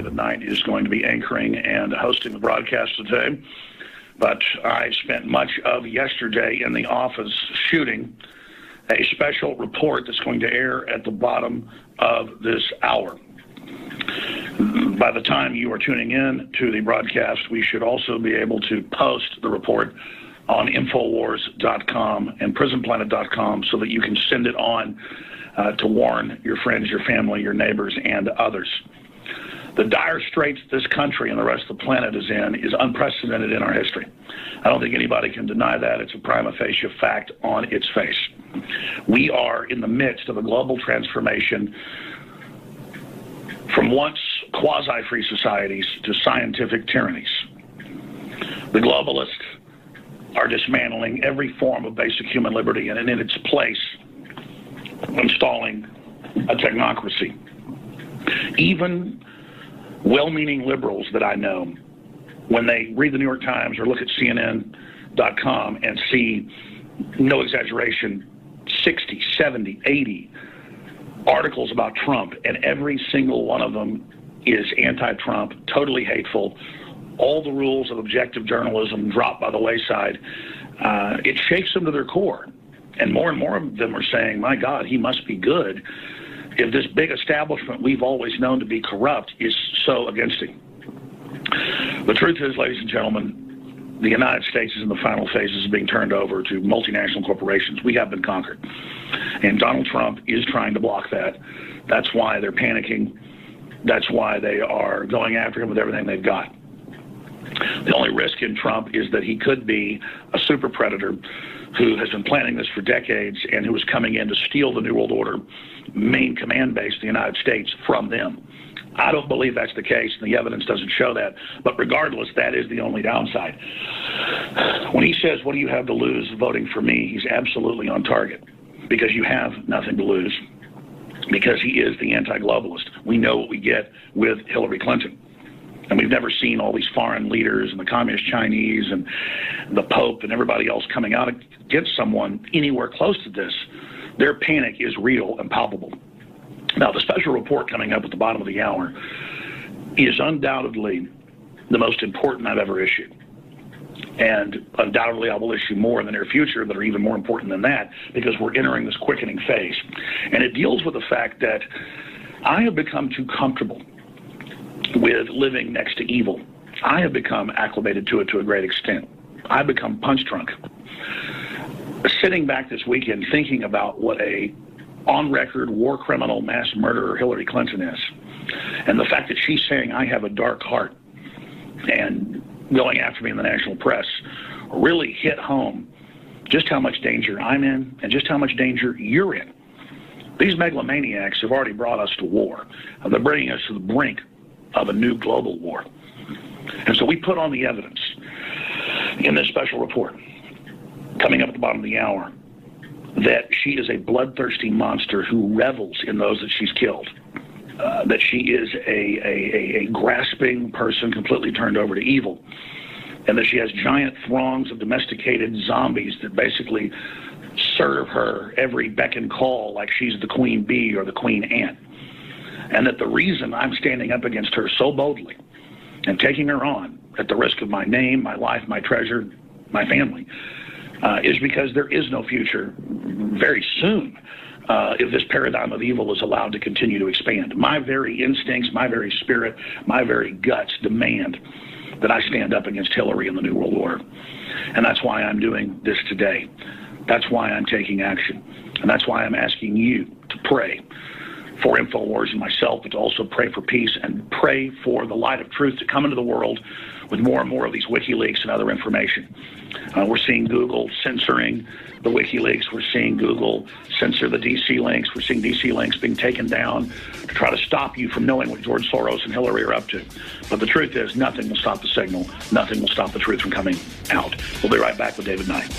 Knight is going to be anchoring and hosting the broadcast today. But I spent much of yesterday in the office shooting a special report that's going to air at the bottom of this hour. By the time you are tuning in to the broadcast, we should also be able to post the report on Infowars.com and PrisonPlanet.com so that you can send it on uh, to warn your friends, your family, your neighbors, and others. The dire straits this country and the rest of the planet is in is unprecedented in our history. I don't think anybody can deny that. It's a prima facie fact on its face. We are in the midst of a global transformation from once quasi free societies to scientific tyrannies. The globalists are dismantling every form of basic human liberty and in its place installing a technocracy. Even well meaning liberals that I know, when they read the New York Times or look at CNN.com and see, no exaggeration, 60, 70, 80 articles about Trump, and every single one of them is anti Trump, totally hateful. All the rules of objective journalism drop by the wayside. Uh, it shakes them to their core. And more and more of them are saying, my God, he must be good if this big establishment we've always known to be corrupt is so against him. The truth is, ladies and gentlemen, the United States is in the final phases of being turned over to multinational corporations. We have been conquered. And Donald Trump is trying to block that. That's why they're panicking. That's why they are going after him with everything they've got. The only risk in Trump is that he could be a super predator who has been planning this for decades and who is coming in to steal the New World Order main command base, the United States, from them. I don't believe that's the case, and the evidence doesn't show that. But regardless, that is the only downside. When he says, What do you have to lose voting for me? he's absolutely on target because you have nothing to lose because he is the anti globalist. We know what we get with Hillary Clinton. And we've never seen all these foreign leaders and the communist Chinese and the Pope and everybody else coming out against someone anywhere close to this. Their panic is real and palpable. Now, the special report coming up at the bottom of the hour is undoubtedly the most important I've ever issued. And undoubtedly, I will issue more in the near future that are even more important than that because we're entering this quickening phase. And it deals with the fact that I have become too comfortable with living next to evil. I have become acclimated to it to a great extent. I've become punch drunk. Sitting back this weekend thinking about what a on record war criminal mass murderer Hillary Clinton is, and the fact that she's saying I have a dark heart and going after me in the national press really hit home just how much danger I'm in and just how much danger you're in. These megalomaniacs have already brought us to war. And they're bringing us to the brink of a new global war. And so we put on the evidence in this special report coming up at the bottom of the hour that she is a bloodthirsty monster who revels in those that she's killed. Uh, that she is a, a, a, grasping person completely turned over to evil, and that she has giant throngs of domesticated zombies that basically serve her every beck and call like she's the queen bee or the queen ant and that the reason I'm standing up against her so boldly and taking her on at the risk of my name, my life, my treasure, my family, uh, is because there is no future very soon uh, if this paradigm of evil is allowed to continue to expand. My very instincts, my very spirit, my very guts demand that I stand up against Hillary and the New World Order. And that's why I'm doing this today. That's why I'm taking action. And that's why I'm asking you to pray for InfoWars and myself, but to also pray for peace and pray for the light of truth to come into the world with more and more of these WikiLeaks and other information. Uh, we're seeing Google censoring the WikiLeaks. We're seeing Google censor the DCLeaks. We're seeing DCLeaks being taken down to try to stop you from knowing what George Soros and Hillary are up to. But the truth is, nothing will stop the signal. Nothing will stop the truth from coming out. We'll be right back with David Knight.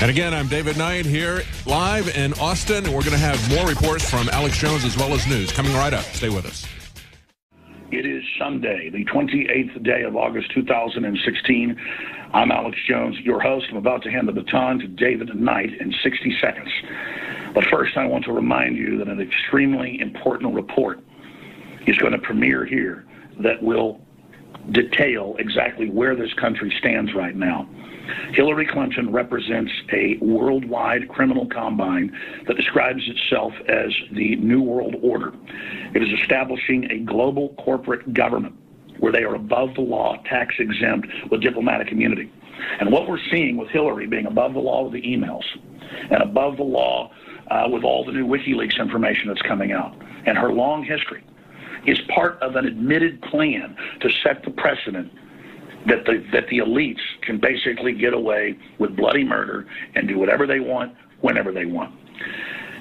And again, I'm David Knight here live in Austin. And we're going to have more reports from Alex Jones as well as news coming right up. Stay with us. It is Sunday, the 28th day of August 2016. I'm Alex Jones, your host. I'm about to hand the baton to David Knight in 60 seconds. But first, I want to remind you that an extremely important report is going to premiere here that will detail exactly where this country stands right now. Hillary Clinton represents a worldwide criminal combine that describes itself as the New World Order. It is establishing a global corporate government where they are above the law, tax exempt, with diplomatic immunity. And what we're seeing with Hillary being above the law with the emails and above the law uh, with all the new WikiLeaks information that's coming out and her long history is part of an admitted plan to set the precedent that the that the elites can basically get away with bloody murder and do whatever they want whenever they want.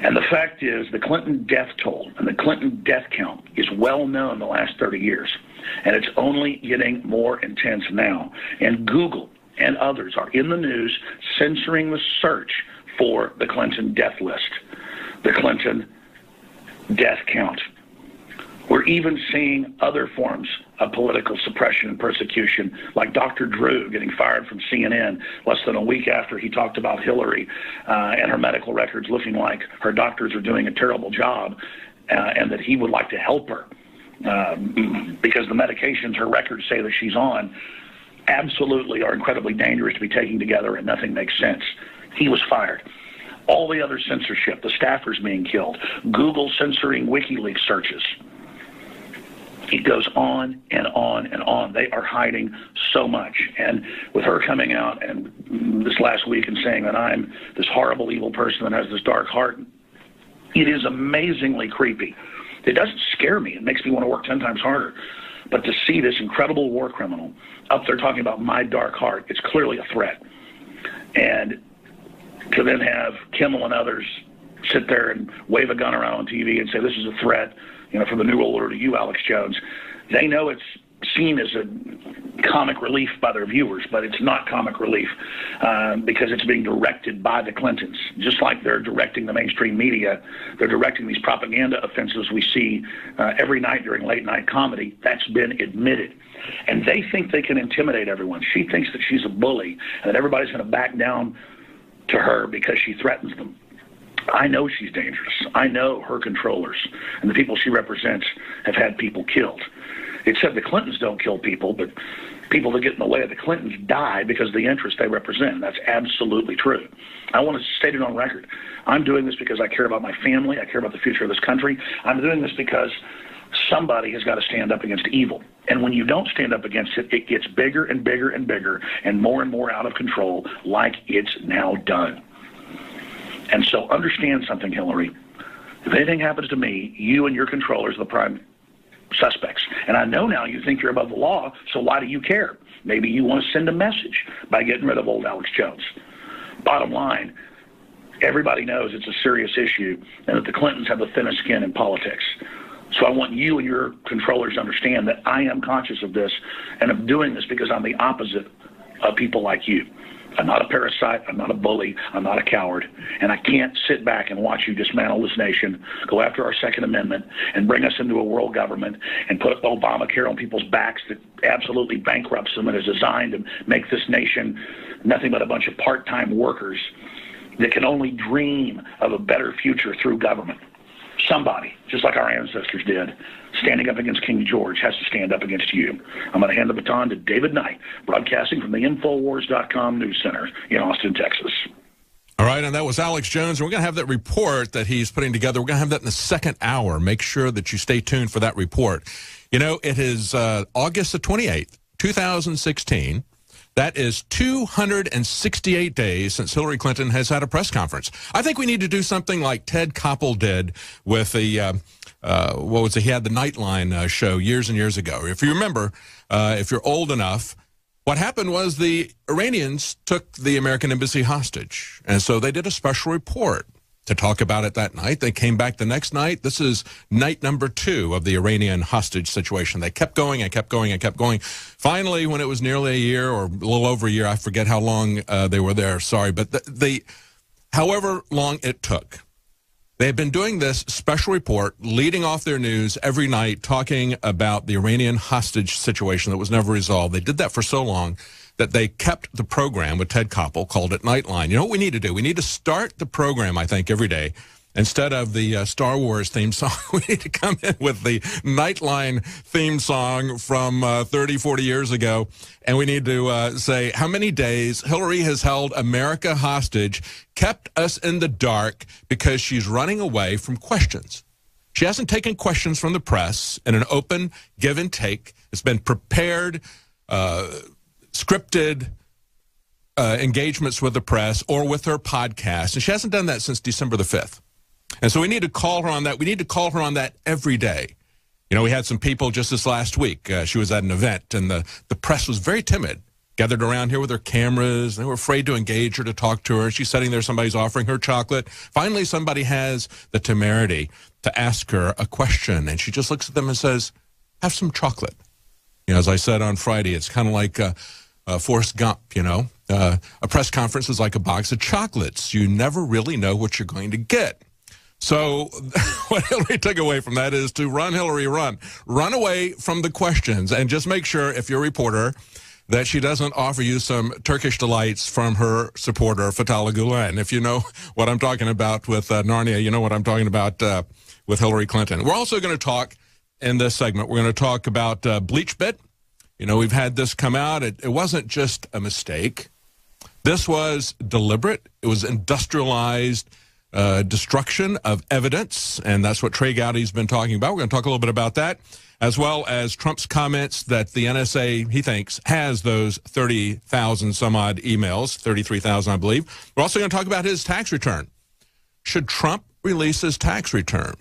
And the fact is, the Clinton death toll and the Clinton death count is well known the last 30 years, and it's only getting more intense now. And Google and others are in the news censoring the search for the Clinton death list, the Clinton death count. We're even seeing other forms of political suppression and persecution, like Dr. Drew getting fired from CNN less than a week after he talked about Hillary uh, and her medical records looking like her doctors are doing a terrible job uh, and that he would like to help her um, because the medications her records say that she's on absolutely are incredibly dangerous to be taking together and nothing makes sense. He was fired all the other censorship, the staffers being killed, Google censoring WikiLeaks searches. It goes on and on and on. They are hiding so much. And with her coming out and this last week and saying that I'm this horrible, evil person that has this dark heart, it is amazingly creepy. It doesn't scare me. It makes me want to work 10 times harder. But to see this incredible war criminal up there talking about my dark heart, it's clearly a threat. And to then have Kimmel and others sit there and wave a gun around on TV and say this is a threat you know, from the New Order to you, Alex Jones. They know it's seen as a comic relief by their viewers, but it's not comic relief um, because it's being directed by the Clintons. Just like they're directing the mainstream media, they're directing these propaganda offensives we see uh, every night during late night comedy. That's been admitted. And they think they can intimidate everyone. She thinks that she's a bully and that everybody's going to back down to her because she threatens them. I know she's dangerous. I know her controllers and the people she represents have had people killed. It said the Clintons don't kill people, but people that get in the way of the Clintons die because of the interests they represent. That's absolutely true. I want to state it on record. I'm doing this because I care about my family. I care about the future of this country. I'm doing this because somebody has got to stand up against evil. And when you don't stand up against it, it gets bigger and bigger and bigger and more and more out of control, like it's now done. And so understand something, Hillary. If anything happens to me, you and your controllers are the prime suspects. And I know now you think you're above the law, so why do you care? Maybe you want to send a message by getting rid of old Alex Jones. Bottom line, everybody knows it's a serious issue and that the Clintons have the thinnest skin in politics. So I want you and your controllers to understand that I am conscious of this and I'm doing this because I'm the opposite of people like you. I'm not a parasite. I'm not a bully. I'm not a coward. And I can't sit back and watch you dismantle this nation, go after our Second Amendment, and bring us into a world government and put Obamacare on people's backs that absolutely bankrupts them and is designed to make this nation nothing but a bunch of part time workers that can only dream of a better future through government. Somebody, just like our ancestors did, standing up against King George has to stand up against you. I'm going to hand the baton to David Knight, broadcasting from the Infowars.com News Center in Austin, Texas. All right, and that was Alex Jones. We're going to have that report that he's putting together. We're going to have that in the second hour. Make sure that you stay tuned for that report. You know, it is uh, August the 28th, 2016. That is 268 days since Hillary Clinton has had a press conference. I think we need to do something like Ted Koppel did with the, uh, uh, what was it? He had the Nightline uh, show years and years ago. If you remember, uh, if you're old enough, what happened was the Iranians took the American embassy hostage. And so they did a special report to talk about it that night. They came back the next night. This is night number two of the Iranian hostage situation. They kept going and kept going and kept going. Finally, when it was nearly a year or a little over a year, I forget how long uh, they were there. Sorry, but the, the however long it took. They have been doing this special report, leading off their news every night, talking about the Iranian hostage situation that was never resolved. They did that for so long that they kept the program with Ted Koppel, called it Nightline. You know what we need to do? We need to start the program, I think, every day Instead of the uh, Star Wars theme song, we need to come in with the Nightline theme song from uh, 30, 40 years ago. And we need to uh, say how many days Hillary has held America hostage, kept us in the dark because she's running away from questions. She hasn't taken questions from the press in an open give and take. It's been prepared, uh, scripted, uh, engagements with the press or with her podcast. And she hasn't done that since December the 5th. And so we need to call her on that. We need to call her on that every day. You know, we had some people just this last week. Uh, she was at an event, and the, the press was very timid, gathered around here with their cameras. They were afraid to engage her, to talk to her. She's sitting there, somebody's offering her chocolate. Finally, somebody has the temerity to ask her a question, and she just looks at them and says, Have some chocolate. You know, as I said on Friday, it's kind of like uh, uh, Forrest Gump, you know. Uh, a press conference is like a box of chocolates. You never really know what you're going to get. So what Hillary took away from that is to run, Hillary, run. Run away from the questions and just make sure if you're a reporter that she doesn't offer you some Turkish delights from her supporter, Fethullah Gulen. If you know what I'm talking about with uh, Narnia, you know what I'm talking about uh, with Hillary Clinton. We're also going to talk in this segment, we're going to talk about uh, BleachBit. You know, we've had this come out. It, it wasn't just a mistake. This was deliberate. It was industrialized uh, destruction of evidence, and that's what Trey Gowdy's been talking about. We're going to talk a little bit about that, as well as Trump's comments that the NSA, he thinks, has those 30,000 some odd emails, 33,000, I believe. We're also going to talk about his tax return. Should Trump release his tax return?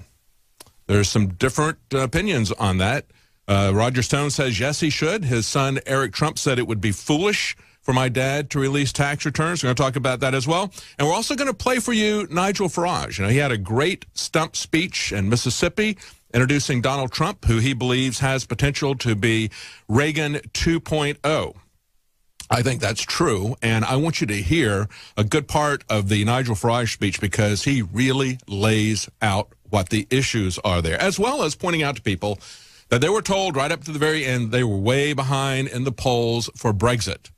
There's some different uh, opinions on that. Uh, Roger Stone says yes, he should. His son, Eric Trump, said it would be foolish for my dad to release tax returns. We're going to talk about that as well. And we're also going to play for you Nigel Farage. You know, he had a great stump speech in Mississippi introducing Donald Trump, who he believes has potential to be Reagan 2.0. I think that's true, and I want you to hear a good part of the Nigel Farage speech because he really lays out what the issues are there, as well as pointing out to people that they were told right up to the very end they were way behind in the polls for Brexit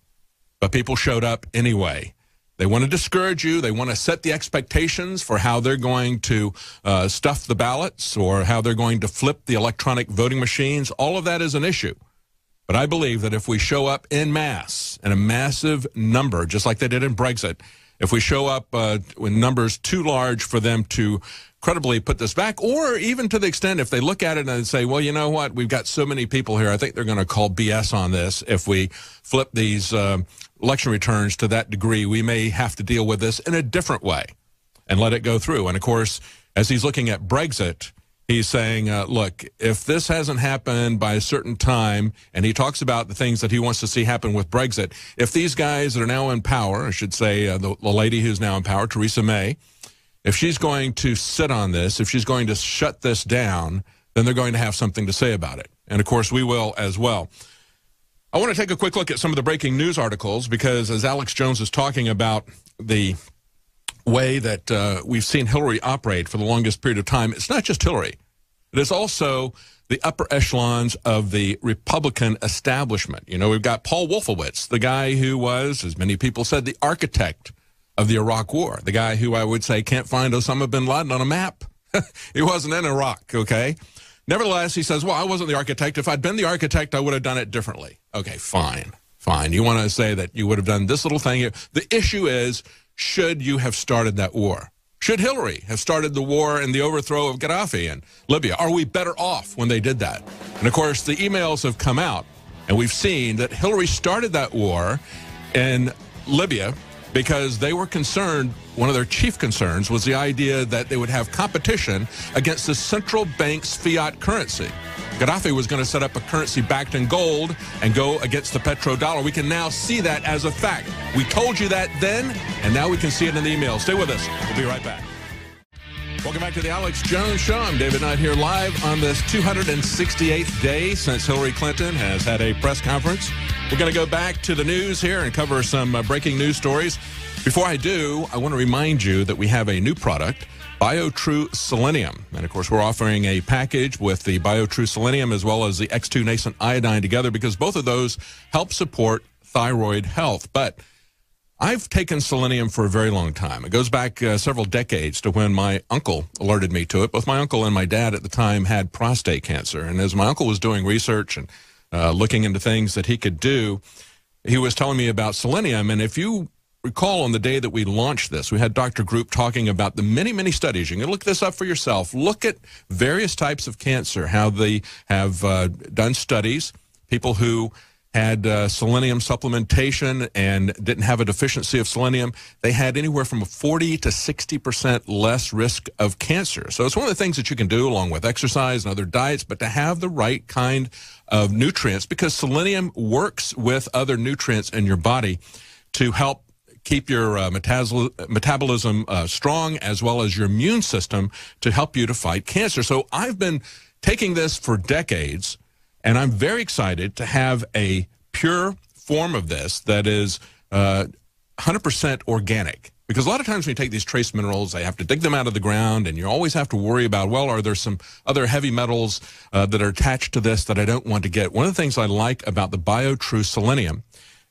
but people showed up anyway. They want to discourage you. They want to set the expectations for how they're going to uh, stuff the ballots or how they're going to flip the electronic voting machines. All of that is an issue. But I believe that if we show up in mass, in a massive number, just like they did in Brexit, if we show up uh, with numbers too large for them to credibly put this back, or even to the extent if they look at it and say, well, you know what, we've got so many people here, I think they're going to call BS on this if we flip these uh, election returns to that degree. We may have to deal with this in a different way and let it go through. And of course, as he's looking at Brexit, he's saying, uh, look, if this hasn't happened by a certain time, and he talks about the things that he wants to see happen with Brexit, if these guys that are now in power, I should say uh, the, the lady who's now in power, Theresa May, if she's going to sit on this, if she's going to shut this down, then they're going to have something to say about it. And of course, we will as well. I want to take a quick look at some of the breaking news articles because as Alex Jones is talking about the way that uh, we've seen Hillary operate for the longest period of time, it's not just Hillary. It is also the upper echelons of the Republican establishment. You know, we've got Paul Wolfowitz, the guy who was, as many people said, the architect of the Iraq War. The guy who I would say can't find Osama bin Laden on a map. he wasn't in Iraq, okay? Nevertheless, he says, well, I wasn't the architect. If I'd been the architect, I would have done it differently. Okay, fine, fine. You want to say that you would have done this little thing here. The issue is, should you have started that war? Should Hillary have started the war and the overthrow of Gaddafi in Libya? Are we better off when they did that? And of course, the emails have come out, and we've seen that Hillary started that war in Libya because they were concerned, one of their chief concerns was the idea that they would have competition against the central bank's fiat currency. Gaddafi was going to set up a currency backed in gold and go against the petrodollar. We can now see that as a fact. We told you that then, and now we can see it in the email. Stay with us. We'll be right back. Welcome back to the Alex Jones Show. I'm David Knight here live on this 268th day since Hillary Clinton has had a press conference. We're going to go back to the news here and cover some uh, breaking news stories. Before I do, I want to remind you that we have a new product, BioTrue Selenium. And of course, we're offering a package with the BioTrue Selenium as well as the X2 Nascent Iodine together because both of those help support thyroid health. But I've taken selenium for a very long time. It goes back uh, several decades to when my uncle alerted me to it. Both my uncle and my dad at the time had prostate cancer. And as my uncle was doing research and uh, looking into things that he could do, he was telling me about selenium. And if you recall on the day that we launched this, we had Dr. Group talking about the many, many studies. You can look this up for yourself. Look at various types of cancer, how they have uh, done studies, people who had uh, selenium supplementation and didn't have a deficiency of selenium, they had anywhere from a 40 to 60% less risk of cancer. So it's one of the things that you can do along with exercise and other diets, but to have the right kind of nutrients because selenium works with other nutrients in your body to help keep your uh, metabolism uh, strong as well as your immune system to help you to fight cancer. So I've been taking this for decades and I'm very excited to have a pure form of this that is uh, 100% organic. Because a lot of times when you take these trace minerals, they have to dig them out of the ground, and you always have to worry about, well, are there some other heavy metals uh, that are attached to this that I don't want to get? One of the things I like about the BioTrue Selenium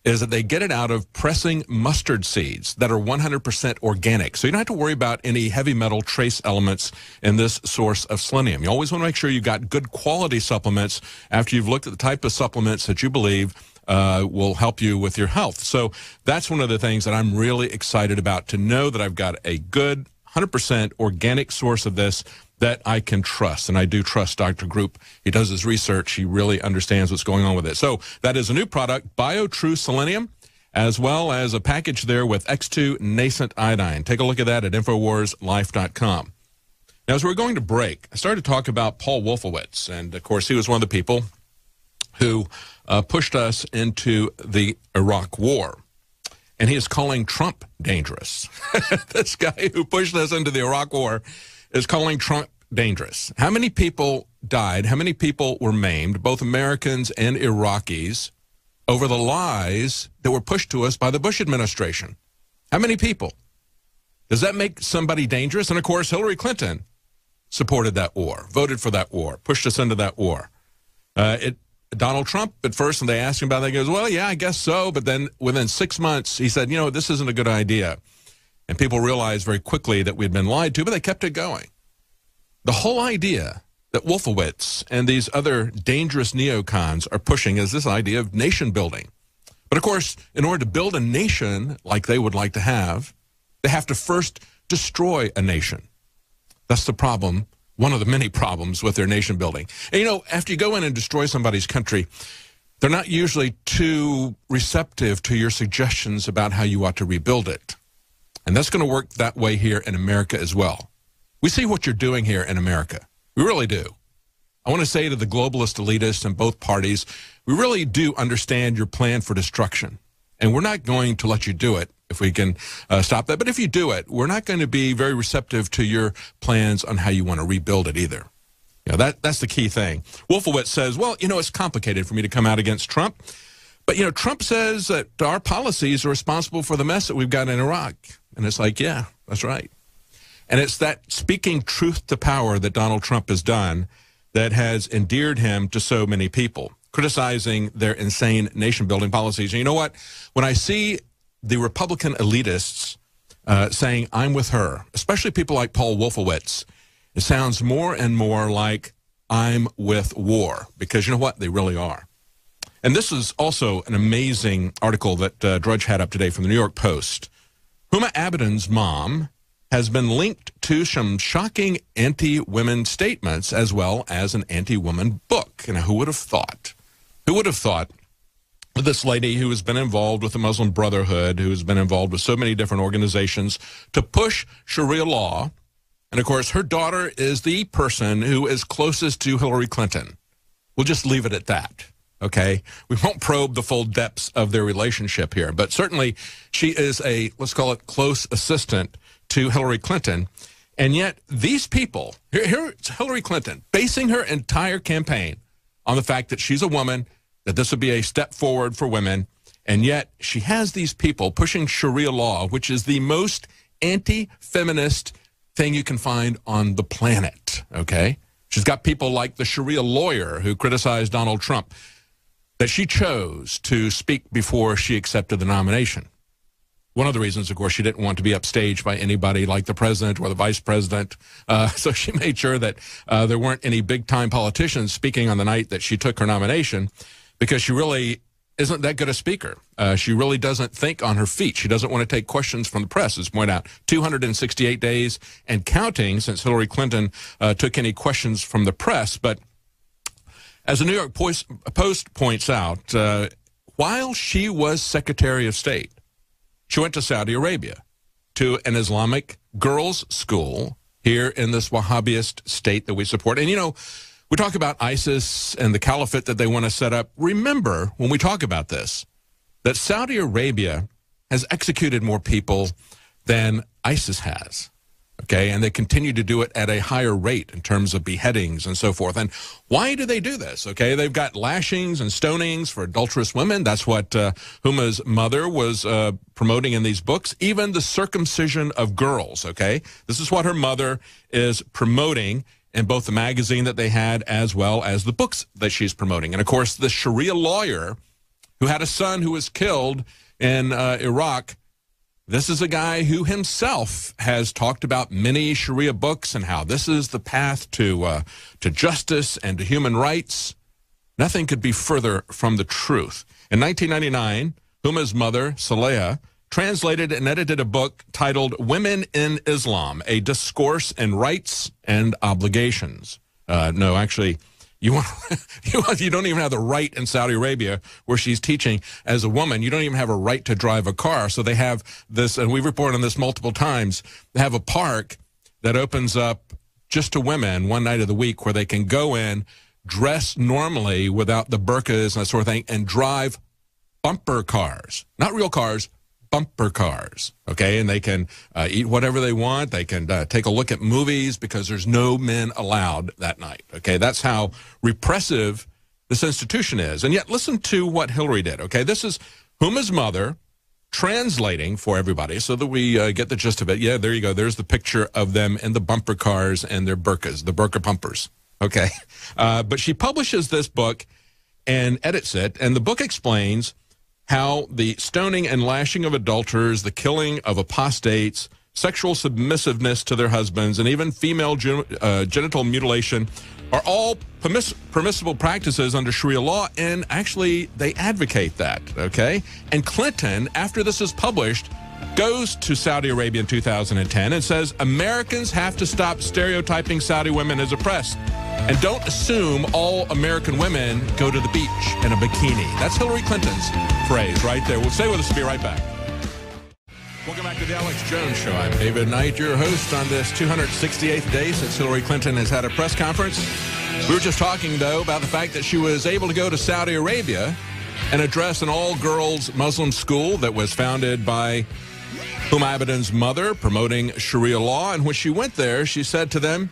is that they get it out of pressing mustard seeds that are 100% organic. So you don't have to worry about any heavy metal trace elements in this source of selenium. You always want to make sure you've got good quality supplements after you've looked at the type of supplements that you believe uh, will help you with your health. So that's one of the things that I'm really excited about to know that I've got a good 100% organic source of this that I can trust. And I do trust Dr. Group. He does his research. He really understands what's going on with it. So that is a new product, BioTrue Selenium, as well as a package there with X2 nascent iodine. Take a look at that at InfoWarsLife.com. Now, as we're going to break, I started to talk about Paul Wolfowitz. And of course, he was one of the people who uh, pushed us into the Iraq War. And he is calling Trump dangerous. this guy who pushed us into the Iraq War is calling Trump dangerous. How many people died? How many people were maimed, both Americans and Iraqis, over the lies that were pushed to us by the Bush administration? How many people? Does that make somebody dangerous? And of course, Hillary Clinton supported that war, voted for that war, pushed us into that war. Uh, it, Donald Trump at first, when they asked him about that, he goes, Well, yeah, I guess so. But then within six months, he said, You know, this isn't a good idea. And people realized very quickly that we'd been lied to, but they kept it going. The whole idea that Wolfowitz and these other dangerous neocons are pushing is this idea of nation building. But of course, in order to build a nation like they would like to have, they have to first destroy a nation. That's the problem, one of the many problems with their nation building. And you know, after you go in and destroy somebody's country, they're not usually too receptive to your suggestions about how you ought to rebuild it. And that's going to work that way here in America as well. We see what you're doing here in America. We really do. I want to say to the globalist elitists in both parties, we really do understand your plan for destruction. And we're not going to let you do it if we can uh, stop that. But if you do it, we're not going to be very receptive to your plans on how you want to rebuild it either. You know, that, that's the key thing. Wolfowitz says, well, you know, it's complicated for me to come out against Trump. But, you know, Trump says that our policies are responsible for the mess that we've got in Iraq. And it's like, yeah, that's right. And it's that speaking truth to power that Donald Trump has done that has endeared him to so many people, criticizing their insane nation building policies. And you know what? When I see the Republican elitists uh, saying, I'm with her, especially people like Paul Wolfowitz, it sounds more and more like I'm with war because you know what? They really are. And this is also an amazing article that uh, Drudge had up today from the New York Post. Huma Abedin's mom has been linked to some shocking anti-women statements as well as an anti-woman book. And who would have thought? Who would have thought this lady who has been involved with the Muslim Brotherhood, who has been involved with so many different organizations to push Sharia law. And of course, her daughter is the person who is closest to Hillary Clinton. We'll just leave it at that. Okay. We won't probe the full depths of their relationship here, but certainly she is a, let's call it close assistant to Hillary Clinton. And yet these people, here, here's Hillary Clinton basing her entire campaign on the fact that she's a woman, that this would be a step forward for women. And yet she has these people pushing Sharia law, which is the most anti-feminist thing you can find on the planet. Okay. She's got people like the Sharia lawyer who criticized Donald Trump, that she chose to speak before she accepted the nomination. One of the reasons, of course, she didn't want to be upstaged by anybody like the president or the vice president. Uh, so she made sure that uh, there weren't any big time politicians speaking on the night that she took her nomination because she really isn't that good a speaker. Uh, she really doesn't think on her feet. She doesn't want to take questions from the press, as pointed out. 268 days and counting since Hillary Clinton uh, took any questions from the press. But as the New York Post points out, uh, while she was Secretary of State, she went to Saudi Arabia to an Islamic girls' school here in this Wahhabist state that we support. And, you know, we talk about ISIS and the caliphate that they want to set up. Remember, when we talk about this, that Saudi Arabia has executed more people than ISIS has. Okay, and they continue to do it at a higher rate in terms of beheadings and so forth. And why do they do this? Okay, they've got lashings and stonings for adulterous women. That's what uh, Huma's mother was uh, promoting in these books. Even the circumcision of girls. Okay, this is what her mother is promoting in both the magazine that they had as well as the books that she's promoting. And of course, the Sharia lawyer who had a son who was killed in uh, Iraq. This is a guy who himself has talked about many Sharia books and how this is the path to uh, to justice and to human rights. Nothing could be further from the truth. In 1999, Huma's mother, Saleha, translated and edited a book titled Women in Islam, A Discourse in Rights and Obligations. Uh, no, actually, you, want, you don't even have the right in Saudi Arabia where she's teaching as a woman. You don't even have a right to drive a car. So they have this, and we've reported on this multiple times, they have a park that opens up just to women one night of the week where they can go in, dress normally without the burqas and that sort of thing, and drive bumper cars. Not real cars, bumper cars, okay? And they can uh, eat whatever they want. They can uh, take a look at movies because there's no men allowed that night, okay? That's how repressive this institution is. And yet, listen to what Hillary did, okay? This is Huma's mother translating for everybody so that we uh, get the gist of it. Yeah, there you go. There's the picture of them in the bumper cars and their burkas, the burka pumpers, okay? Uh, but she publishes this book and edits it, and the book explains how the stoning and lashing of adulterers, the killing of apostates, sexual submissiveness to their husbands, and even female gen uh, genital mutilation are all permiss permissible practices under Sharia law, and actually they advocate that, okay? And Clinton, after this is published, goes to Saudi Arabia in 2010 and says Americans have to stop stereotyping Saudi women as oppressed. And don't assume all American women go to the beach in a bikini. That's Hillary Clinton's phrase right there. We'll stay with us. We'll be right back. Welcome back to the Alex Jones Show. I'm David Knight, your host on this 268th day since Hillary Clinton has had a press conference. We were just talking, though, about the fact that she was able to go to Saudi Arabia and address an all-girls Muslim school that was founded by Huma Abedin's mother, promoting Sharia law. And when she went there, she said to them,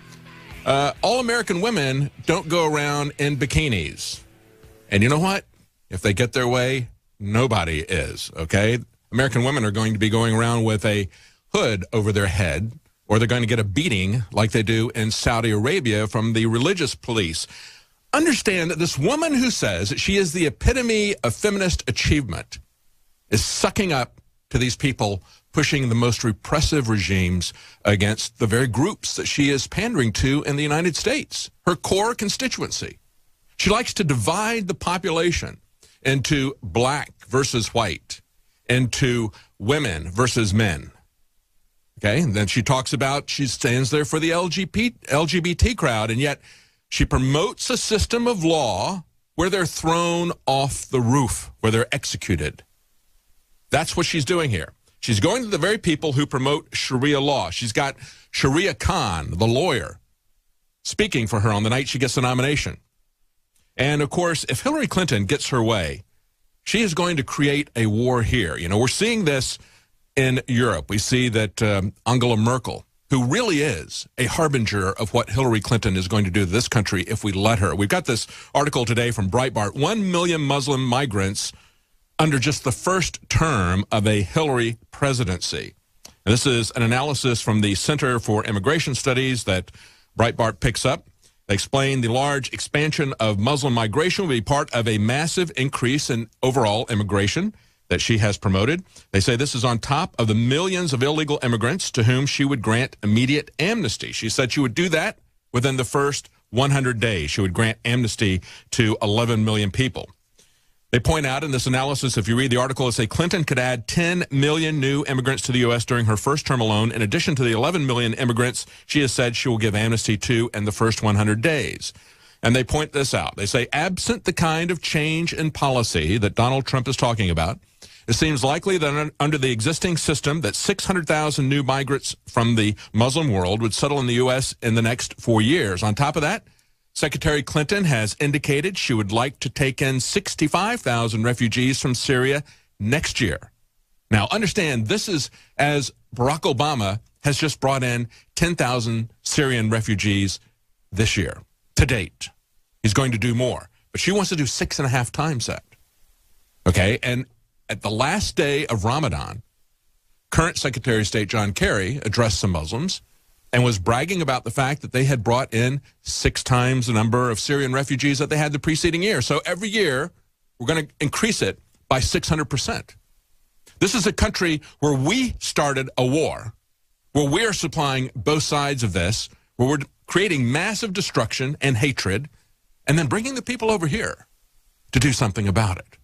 uh, all American women don't go around in bikinis. And you know what? If they get their way, nobody is, okay? American women are going to be going around with a hood over their head, or they're going to get a beating like they do in Saudi Arabia from the religious police. Understand that this woman who says that she is the epitome of feminist achievement is sucking up to these people pushing the most repressive regimes against the very groups that she is pandering to in the United States, her core constituency. She likes to divide the population into black versus white, into women versus men. Okay, and then she talks about she stands there for the LGBT, LGBT crowd, and yet she promotes a system of law where they're thrown off the roof, where they're executed. That's what she's doing here. She's going to the very people who promote Sharia law. She's got Sharia Khan, the lawyer, speaking for her on the night she gets the nomination. And of course, if Hillary Clinton gets her way, she is going to create a war here. You know, we're seeing this in Europe. We see that um, Angela Merkel, who really is a harbinger of what Hillary Clinton is going to do to this country if we let her. We've got this article today from Breitbart. One million Muslim migrants under just the first term of a Hillary presidency. And this is an analysis from the Center for Immigration Studies that Breitbart picks up. They explain the large expansion of Muslim migration will be part of a massive increase in overall immigration. that she has promoted. They say this is on top of the millions of illegal immigrants to whom she would grant immediate amnesty. She said she would do that within the first 100 days. She would grant amnesty to 11 million people. They point out in this analysis, if you read the article, they say Clinton could add 10 million new immigrants to the U.S. during her first term alone, in addition to the 11 million immigrants she has said she will give amnesty to in the first 100 days. And they point this out. They say, absent the kind of change in policy that Donald Trump is talking about, it seems likely that under the existing system that 600,000 new migrants from the Muslim world would settle in the U.S. in the next four years. On top of that, Secretary Clinton has indicated she would like to take in 65,000 refugees from Syria next year. Now, understand this is as Barack Obama has just brought in 10,000 Syrian refugees this year to date. He's going to do more, but she wants to do six and a half times that. Okay, and at the last day of Ramadan, current Secretary of State John Kerry addressed some Muslims and was bragging about the fact that they had brought in six times the number of Syrian refugees that they had the preceding year. So every year, we're going to increase it by 600%. This is a country where we started a war, where we're supplying both sides of this, where we're creating massive destruction and hatred, and then bringing the people over here to do something about it.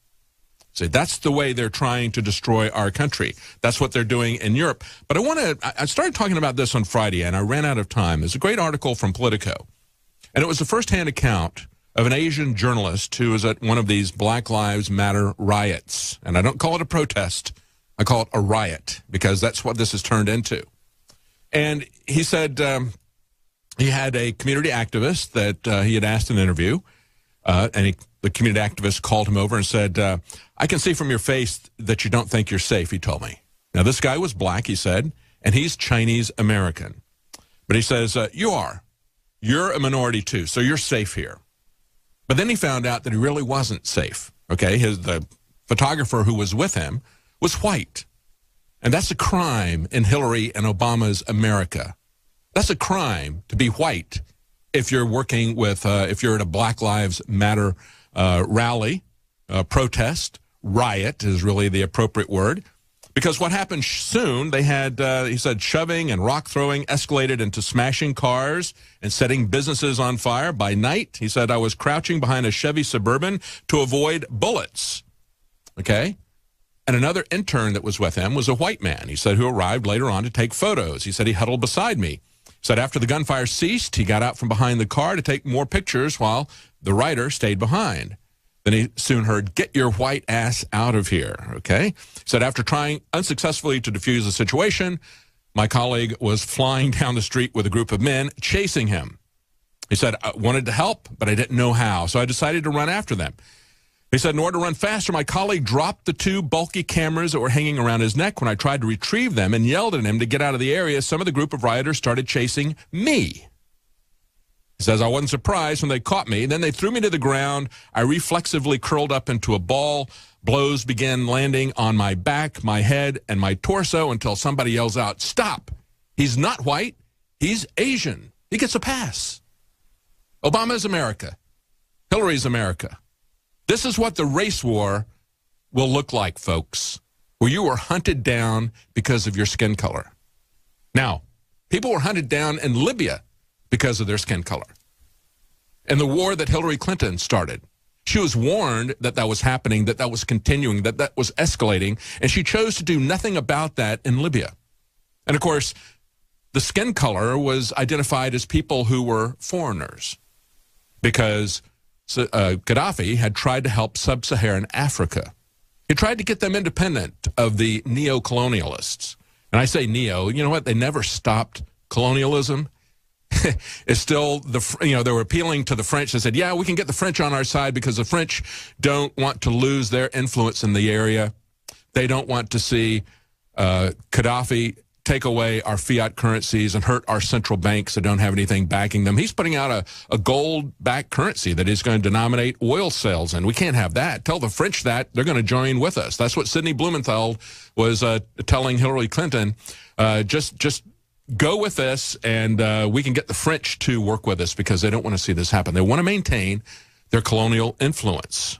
That's the way they're trying to destroy our country. That's what they're doing in Europe. But I want to, I started talking about this on Friday and I ran out of time. There's a great article from Politico. And it was a firsthand account of an Asian journalist who was at one of these Black Lives Matter riots. And I don't call it a protest. I call it a riot because that's what this has turned into. And he said um, he had a community activist that uh, he had asked an interview. Uh, and he, the community activist called him over and said, uh, I can see from your face that you don't think you're safe, he told me. Now, this guy was black, he said, and he's Chinese American. But he says, uh, You are. You're a minority too, so you're safe here. But then he found out that he really wasn't safe. Okay, his the photographer who was with him was white. And that's a crime in Hillary and Obama's America. That's a crime to be white if you're working with, uh, if you're at a Black Lives Matter uh, rally, uh, protest, riot is really the appropriate word. Because what happened soon, they had, uh, he said, shoving and rock throwing escalated into smashing cars and setting businesses on fire. By night, he said, I was crouching behind a Chevy Suburban to avoid bullets. Okay? And another intern that was with him was a white man, he said, who arrived later on to take photos. He said he huddled beside me He said after the gunfire ceased, he got out from behind the car to take more pictures while the writer stayed behind. Then he soon heard, get your white ass out of here, okay? Said after trying unsuccessfully to defuse the situation, my colleague was flying down the street with a group of men chasing him. He said, I wanted to help, but I didn't know how, so I decided to run after them. He said, in order to run faster, my colleague dropped the two bulky cameras that were hanging around his neck. When I tried to retrieve them and yelled at him to get out of the area, some of the group of rioters started chasing me. He says, I wasn't surprised when they caught me. Then they threw me to the ground. I reflexively curled up into a ball. Blows began landing on my back, my head, and my torso until somebody yells out, Stop! He's not white. He's Asian. He gets a pass. Obama's America. Hillary's America. This is what the race war will look like, folks, where you are hunted down because of your skin color. Now, people were hunted down in Libya because of their skin color. And the war that Hillary Clinton started, she was warned that that was happening, that that was continuing, that that was escalating, and she chose to do nothing about that in Libya. And of course, the skin color was identified as people who were foreigners because uh, Gaddafi had tried to help sub Saharan Africa. He tried to get them independent of the neo colonialists. And I say neo, you know what? They never stopped colonialism. it's still the, you know, they were appealing to the French and said, yeah, we can get the French on our side because the French don't want to lose their influence in the area. They don't want to see uh, Gaddafi take away our fiat currencies and hurt our central banks that don't have anything backing them. He's putting out a, a gold-backed currency that is going to denominate oil sales, and we can't have that. Tell the French that. They're going to join with us. That's what Sidney Blumenthal was uh, telling Hillary Clinton. Uh, just, just go with this, and uh, we can get the French to work with us because they don't want to see this happen. They want to maintain their colonial influence.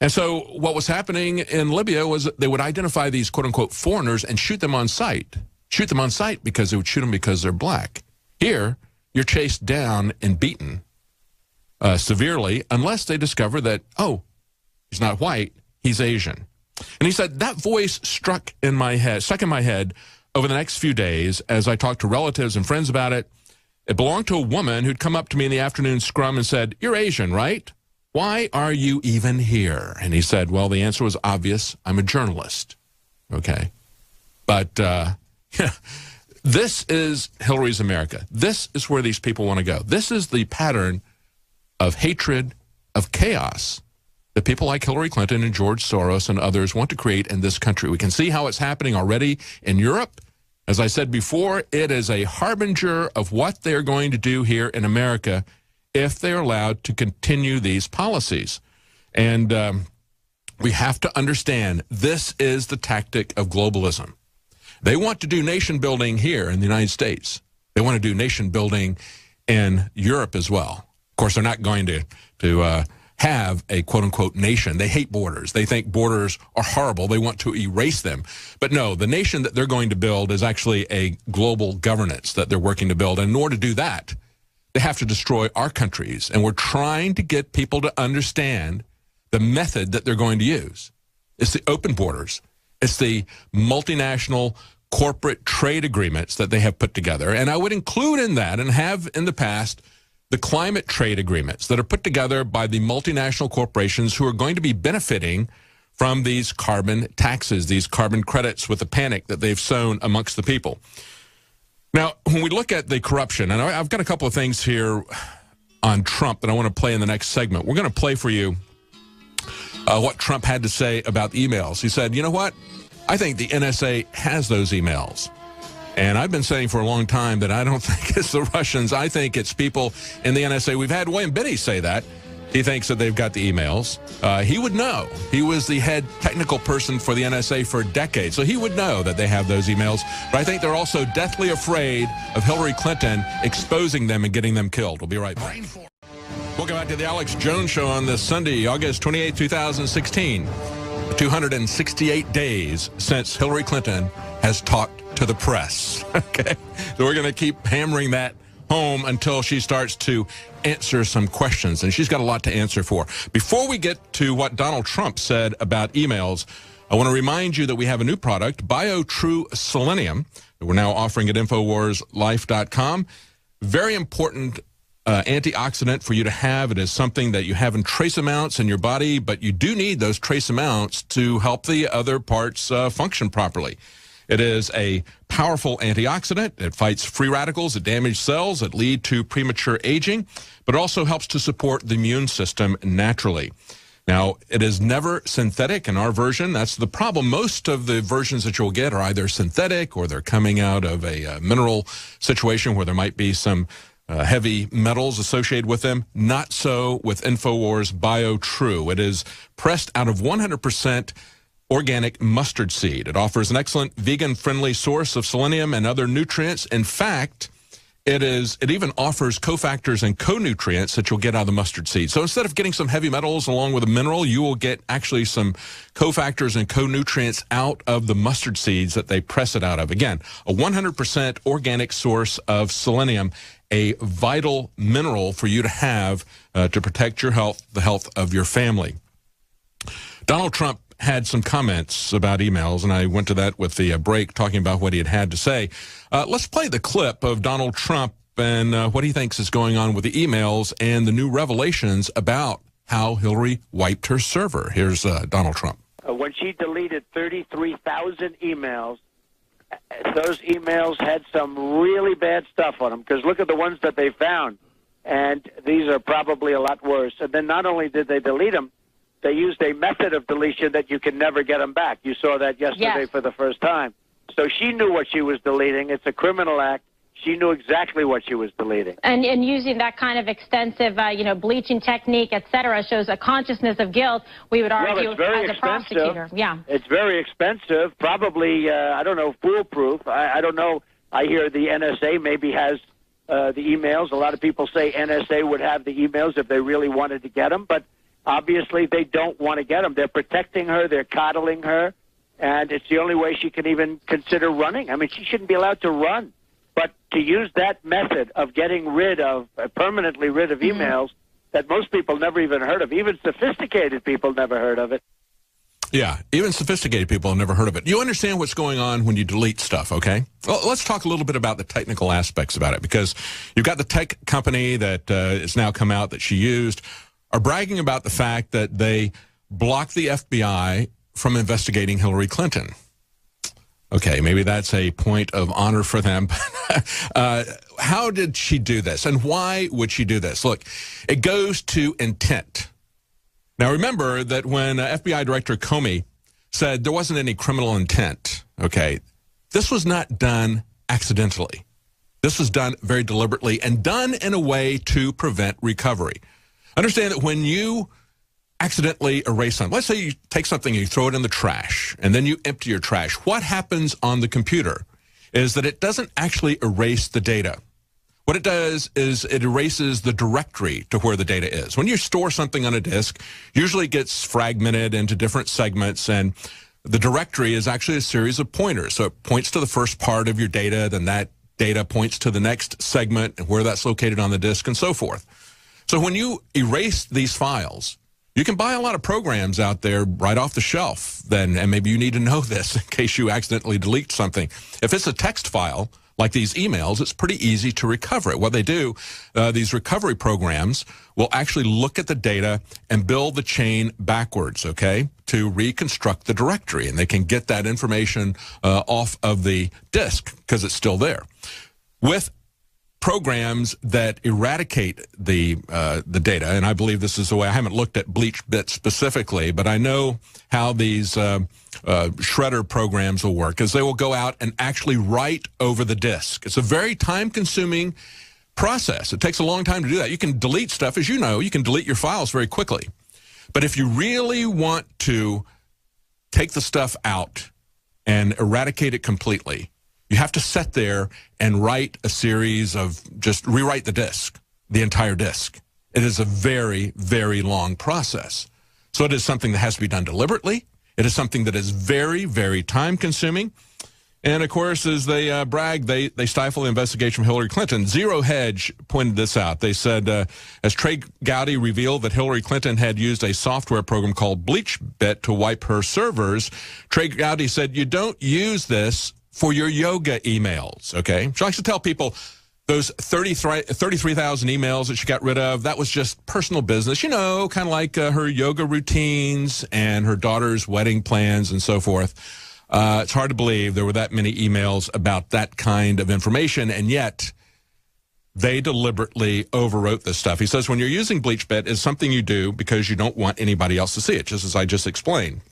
And so what was happening in Libya was they would identify these quote unquote foreigners and shoot them on sight. Shoot them on sight because they would shoot them because they're black. Here, you're chased down and beaten uh, severely unless they discover that, oh, he's not white, he's Asian. And he said, that voice struck in my head, stuck in my head over the next few days as I talked to relatives and friends about it. It belonged to a woman who'd come up to me in the afternoon scrum and said, You're Asian, right? Why are you even here? And he said, Well, the answer was obvious. I'm a journalist. Okay. But uh, this is Hillary's America. This is where these people want to go. This is the pattern of hatred, of chaos that people like Hillary Clinton and George Soros and others want to create in this country. We can see how it's happening already in Europe. As I said before, it is a harbinger of what they're going to do here in America if they're allowed to continue these policies. And um, we have to understand this is the tactic of globalism. They want to do nation building here in the United States. They want to do nation building in Europe as well. Of course, they're not going to to uh, have a quote unquote nation. They hate borders. They think borders are horrible. They want to erase them. But no, the nation that they're going to build is actually a global governance that they're working to build. And in order to do that, they have to destroy our countries. And we're trying to get people to understand the method that they're going to use. It's the open borders. It's the multinational corporate trade agreements that they have put together. And I would include in that and have in the past the climate trade agreements that are put together by the multinational corporations who are going to be benefiting from these carbon taxes, these carbon credits with the panic that they've sown amongst the people. Now, when we look at the corruption, and I've got a couple of things here on Trump that I want to play in the next segment. We're going to play for you uh, what Trump had to say about emails. He said, you know what? I think the NSA has those emails. And I've been saying for a long time that I don't think it's the Russians. I think it's people in the NSA. We've had William Binney say that. He thinks that they've got the emails. Uh, he would know. He was the head technical person for the NSA for decades, so he would know that they have those emails. But I think they're also deathly afraid of Hillary Clinton exposing them and getting them killed. We'll be right back. Welcome back to the Alex Jones Show on this Sunday, August 28, 2016. 268 days since Hillary Clinton has talked to the press. Okay. So we're going to keep hammering that home until she starts to answer some questions. And she's got a lot to answer for. Before we get to what Donald Trump said about emails, I want to remind you that we have a new product, BioTrue Selenium, that we're now offering at InfoWarsLife.com. Very important uh, antioxidant for you to have. It is something that you have in trace amounts in your body, but you do need those trace amounts to help the other parts uh, function properly. It is a powerful antioxidant. It fights free radicals that damage cells that lead to premature aging, but it also helps to support the immune system naturally. Now, it is never synthetic in our version. That's the problem. Most of the versions that you'll get are either synthetic or they're coming out of a uh, mineral situation where there might be some uh, heavy metals associated with them. Not so with InfoWars BioTrue. It is pressed out of 100% organic mustard seed. It offers an excellent vegan-friendly source of selenium and other nutrients. In fact, it is it even offers cofactors and co-nutrients that you'll get out of the mustard seed. So instead of getting some heavy metals along with a mineral, you will get actually some cofactors and co-nutrients out of the mustard seeds that they press it out of. Again, a 100% organic source of selenium, a vital mineral for you to have uh, to protect your health, the health of your family. Donald Trump had some comments about emails, and I went to that with the uh, break talking about what he had had to say. Uh, let's play the clip of Donald Trump and uh, what he thinks is going on with the emails and the new revelations about how Hillary wiped her server. Here's uh, Donald Trump. Uh, when she deleted 33,000 emails, those emails had some really bad stuff on them because look at the ones that they found. And these are probably a lot worse. And then not only did they delete them, they used a method of deletion that you can never get them back. You saw that yesterday yes. for the first time. So she knew what she was deleting. It's a criminal act. She knew exactly what she was deleting. And, and using that kind of extensive, uh, you know, bleaching technique, et cetera, shows a consciousness of guilt, we would argue, well, it's very as a expensive. prosecutor. Yeah. It's very expensive, probably, uh, I don't know, foolproof. I, I don't know. I hear the NSA maybe has uh, the emails. A lot of people say NSA would have the emails if they really wanted to get them. But obviously they don't want to get them. They're protecting her, they're coddling her, and it's the only way she can even consider running. I mean, she shouldn't be allowed to run. But to use that method of getting rid of, uh, permanently rid of Mm-hmm. emails that most people never even heard of, even sophisticated people never heard of it. Yeah, even sophisticated people have never heard of it. You understand what's going on when you delete stuff, okay? Well, let's talk a little bit about the technical aspects about it because you've got the tech company that uh, has now come out that she used are bragging about the fact that they blocked the FBI from investigating Hillary Clinton. Okay, maybe that's a point of honor for them. uh, how did she do this, and why would she do this? Look, it goes to intent. Now, remember that when uh, FBI Director Comey said there wasn't any criminal intent, okay, this was not done accidentally. This was done very deliberately and done in a way to prevent recovery. Understand that when you accidentally erase something, let's say you take something and you throw it in the trash and then you empty your trash, what happens on the computer is that it doesn't actually erase the data. What it does is it erases the directory to where the data is. When you store something on a disk, usually it gets fragmented into different segments and the directory is actually a series of pointers. So it points to the first part of your data, then that data points to the next segment and where that's located on the disk and so forth. So when you erase these files, you can buy a lot of programs out there right off the shelf then, and maybe you need to know this in case you accidentally delete something. If it's a text file, like these emails, it's pretty easy to recover it. What they do, uh, these recovery programs will actually look at the data and build the chain backwards, okay, to reconstruct the directory. And they can get that information uh, off of the disk because it's still there. With programs that eradicate the uh, the data, and I believe this is the way. I haven't looked at Bleach BleachBit specifically, but I know how these uh, uh, shredder programs will work. Is they will go out and actually write over the disk. It's a very time consuming process. It takes a long time to do that. You can delete stuff, as you know. You can delete your files very quickly, but if you really want to take the stuff out and eradicate it completely, you have to sit there and write a series of just rewrite the disk, the entire disk. It is a very, very long process. So it is something that has to be done deliberately. It is something that is very, very time consuming. And of course, as they uh, brag, they, they stifle the investigation from Hillary Clinton. Zero Hedge pointed this out. They said, uh, as Trey Gowdy revealed that Hillary Clinton had used a software program called BleachBit to wipe her servers, Trey Gowdy said, you don't use this for your yoga emails, okay? She likes to tell people those 33,000 emails that she got rid of, that was just personal business, you know, kind of like uh, her yoga routines and her daughter's wedding plans and so forth. Uh, it's hard to believe there were that many emails about that kind of information, and yet they deliberately overwrote this stuff. He says when you're using BleachBit, it's something you do because you don't want anybody else to see it, just as I just explained.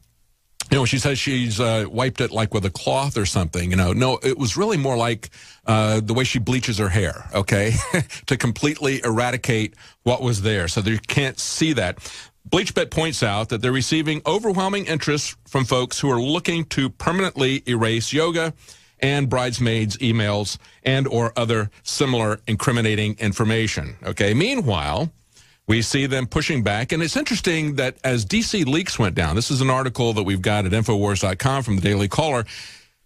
You know, she says she's uh, wiped it like with a cloth or something. You know, no, it was really more like uh, the way she bleaches her hair, okay, to completely eradicate what was there. So you can't see that. BleachBit points out that they're receiving overwhelming interest from folks who are looking to permanently erase yoga and bridesmaids emails and or other similar incriminating information. Okay. Meanwhile, we see them pushing back. And it's interesting that as DCLeaks went down, this is an article that we've got at Infowars.com from the Daily Caller.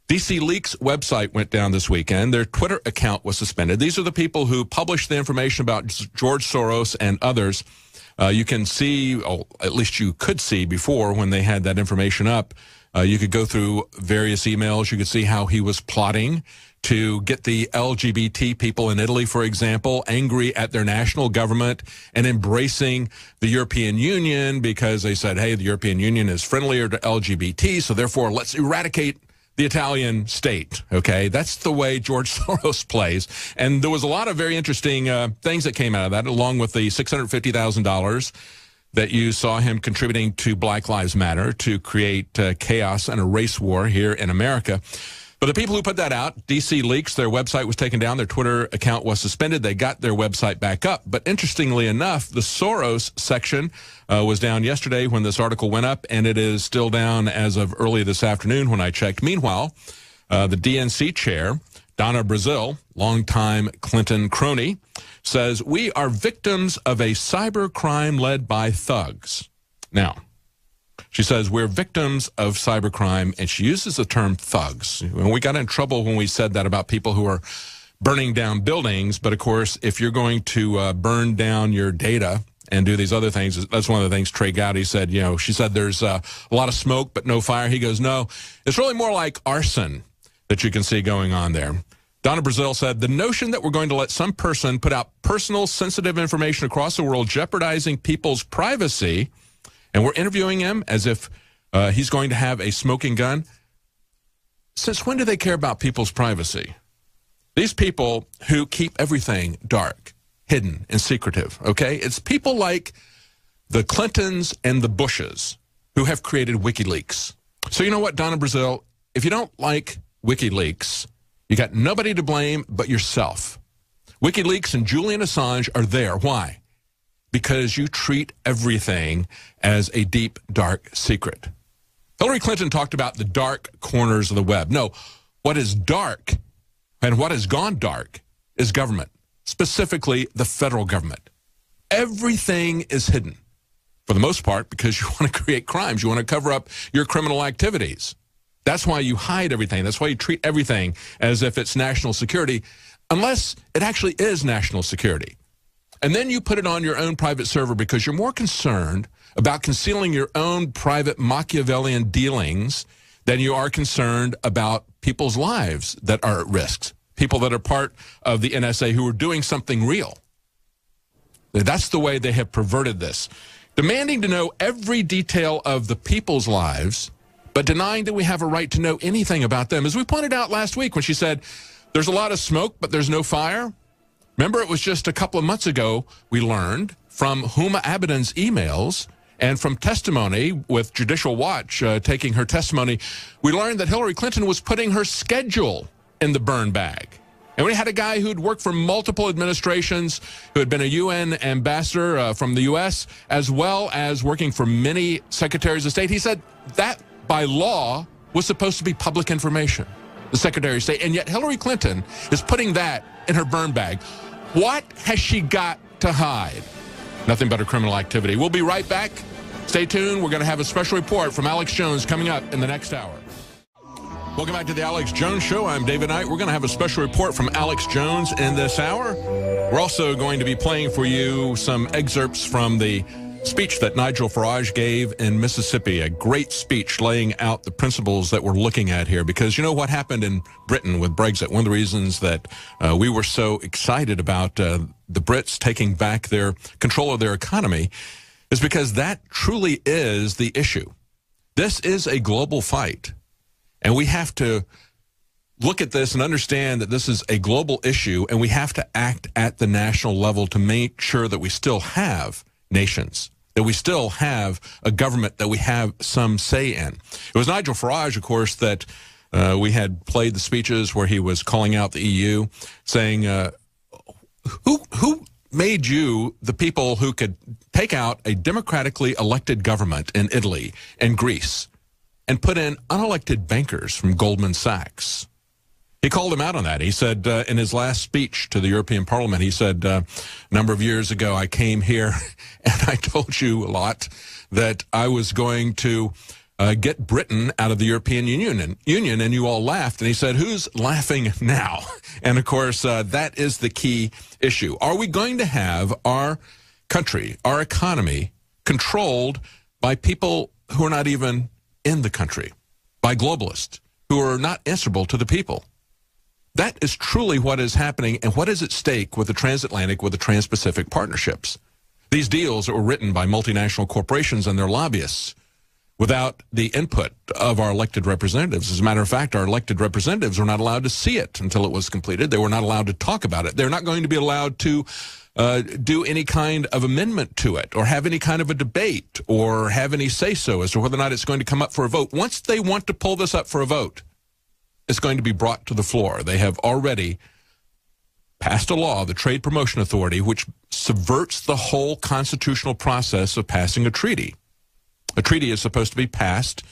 DCLeaks website went down this weekend. Their Twitter account was suspended. These are the people who published the information about George Soros and others. Uh, you can see, oh, at least you could see before when they had that information up. Uh, you could go through various emails. You could see how he was plotting to get the LGBT people in Italy, for example, angry at their national government and embracing the European Union because they said, hey, the European Union is friendlier to LGBT, so therefore let's eradicate the Italian state. Okay, that's the way George Soros plays. And there was a lot of very interesting uh, things that came out of that, along with the $650,000 that you saw him contributing to Black Lives Matter to create uh, chaos and a race war here in America. But the people who put that out, DCLeaks, their website was taken down, their Twitter account was suspended. They got their website back up. But interestingly enough, the Soros section uh, was down yesterday when this article went up, and it is still down as of early this afternoon when I checked. Meanwhile, uh, the DNC chair, Donna Brazile, longtime Clinton crony, says we are victims of a cyber crime led by thugs. Now, she says, We're victims of cybercrime, and she uses the term thugs. And we got in trouble when we said that about people who are burning down buildings. But of course, if you're going to uh, burn down your data and do these other things, that's one of the things Trey Gowdy said. You know, she said there's uh, a lot of smoke, but no fire. He goes, No, it's really more like arson that you can see going on there. Donna Brazile said, the notion that we're going to let some person put out personal sensitive information across the world, jeopardizing people's privacy, and we're interviewing him as if uh, he's going to have a smoking gun. Since when do they care about people's privacy? These people who keep everything dark, hidden, and secretive, okay? It's people like the Clintons and the Bushes who have created WikiLeaks. So you know what, Donna Brazile, if you don't like WikiLeaks, you got nobody to blame but yourself. WikiLeaks and Julian Assange are there. Why? Because you treat everything as a deep, dark secret. Hillary Clinton talked about the dark corners of the web. No, what is dark and what has gone dark is government, specifically the federal government. Everything is hidden for the most part because you want to create crimes. You want to cover up your criminal activities. That's why you hide everything. That's why you treat everything as if it's national security, unless it actually is national security. And then you put it on your own private server because you're more concerned about concealing your own private Machiavellian dealings than you are concerned about people's lives that are at risk, people that are part of the NSA who are doing something real. That's the way they have perverted this. Demanding to know every detail of the people's lives but denying that we have a right to know anything about them. As we pointed out last week when she said, there's a lot of smoke, but there's no fire. Remember, it was just a couple of months ago we learned from Huma Abedin's emails and from testimony with Judicial Watch uh, taking her testimony, we learned that Hillary Clinton was putting her schedule in the burn bag. And we had a guy who'd worked for multiple administrations, who had been a UN ambassador uh, from the U.S., as well as working for many secretaries of state. He said that by law, was supposed to be public information, the Secretary of State. And yet Hillary Clinton is putting that in her burn bag. What has she got to hide? Nothing but her criminal activity. We'll be right back. Stay tuned. We're going to have a special report from Alex Jones coming up in the next hour. Welcome back to the Alex Jones Show. I'm David Knight. We're going to have a special report from Alex Jones in this hour. We're also going to be playing for you some excerpts from the speech that Nigel Farage gave in Mississippi, a great speech laying out the principles that we're looking at here. Because you know what happened in Britain with Brexit? One of the reasons that uh, we were so excited about uh, the Brits taking back their control of their economy is because that truly is the issue. This is a global fight, and we have to look at this and understand that this is a global issue, and we have to act at the national level to make sure that we still have nations that we still have a government that we have some say in. It was Nigel Farage, of course, that uh, we had played the speeches where he was calling out the EU, saying, uh, "Who who made you the people who could take out a democratically elected government in Italy and Greece and put in unelected bankers from Goldman Sachs?" He called him out on that. He said uh, in his last speech to the European Parliament, he said, uh, a number of years ago, I came here and I told you a lot that I was going to uh, get Britain out of the European Union and, Union, and you all laughed. And he said, who's laughing now? And of course, uh, that is the key issue. Are we going to have our country, our economy, controlled by people who are not even in the country, by globalists who are not answerable to the people? That is truly what is happening and what is at stake with the transatlantic, with the trans-Pacific partnerships. These deals were written by multinational corporations and their lobbyists without the input of our elected representatives. As a matter of fact, our elected representatives were not allowed to see it until it was completed. They were not allowed to talk about it. They're not going to be allowed to uh, do any kind of amendment to it or have any kind of a debate or have any say so as to whether or not it's going to come up for a vote. Once they want to pull this up for a vote, is going to be brought to the floor. They have already passed a law, the Trade Promotion Authority, which subverts the whole constitutional process of passing a treaty. A treaty is supposed to be passed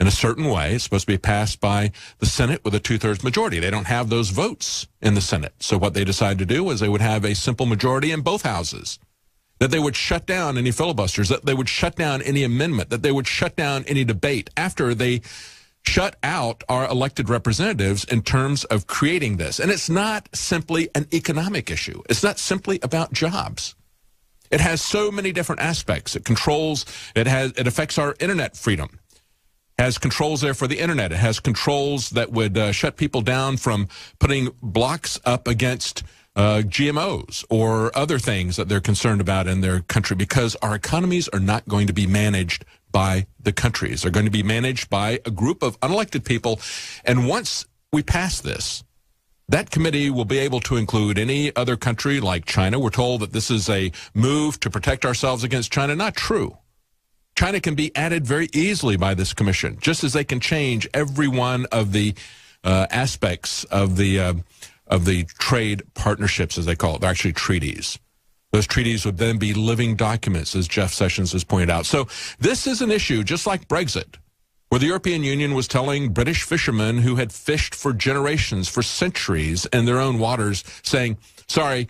in a certain way. It's supposed to be passed by the Senate with a two-thirds majority. They don't have those votes in the Senate. So what they decided to do was they would have a simple majority in both houses. that they would shut down any filibusters, that they would shut down any amendment, that they would shut down any debate after they shut out our elected representatives in terms of creating this. And it's not simply an economic issue. It's not simply about jobs. It has so many different aspects. It controls, it has, it affects our internet freedom. Has controls there for the internet. It has controls that would uh, shut people down from putting blocks up against uh, GMOs or other things that they're concerned about in their country because our economies are not going to be managed by the countries. They're going to be managed by a group of unelected people. And once we pass this, that committee will be able to include any other country like China. We're told that this is a move to protect ourselves against China. Not true. China can be added very easily by this commission, just as they can change every one of the uh, aspects of the uh, of the trade partnerships, as they call it. They're actually treaties. Those treaties would then be living documents, as Jeff Sessions has pointed out. So this is an issue, just like Brexit, where the European Union was telling British fishermen who had fished for generations, for centuries in their own waters, saying, sorry,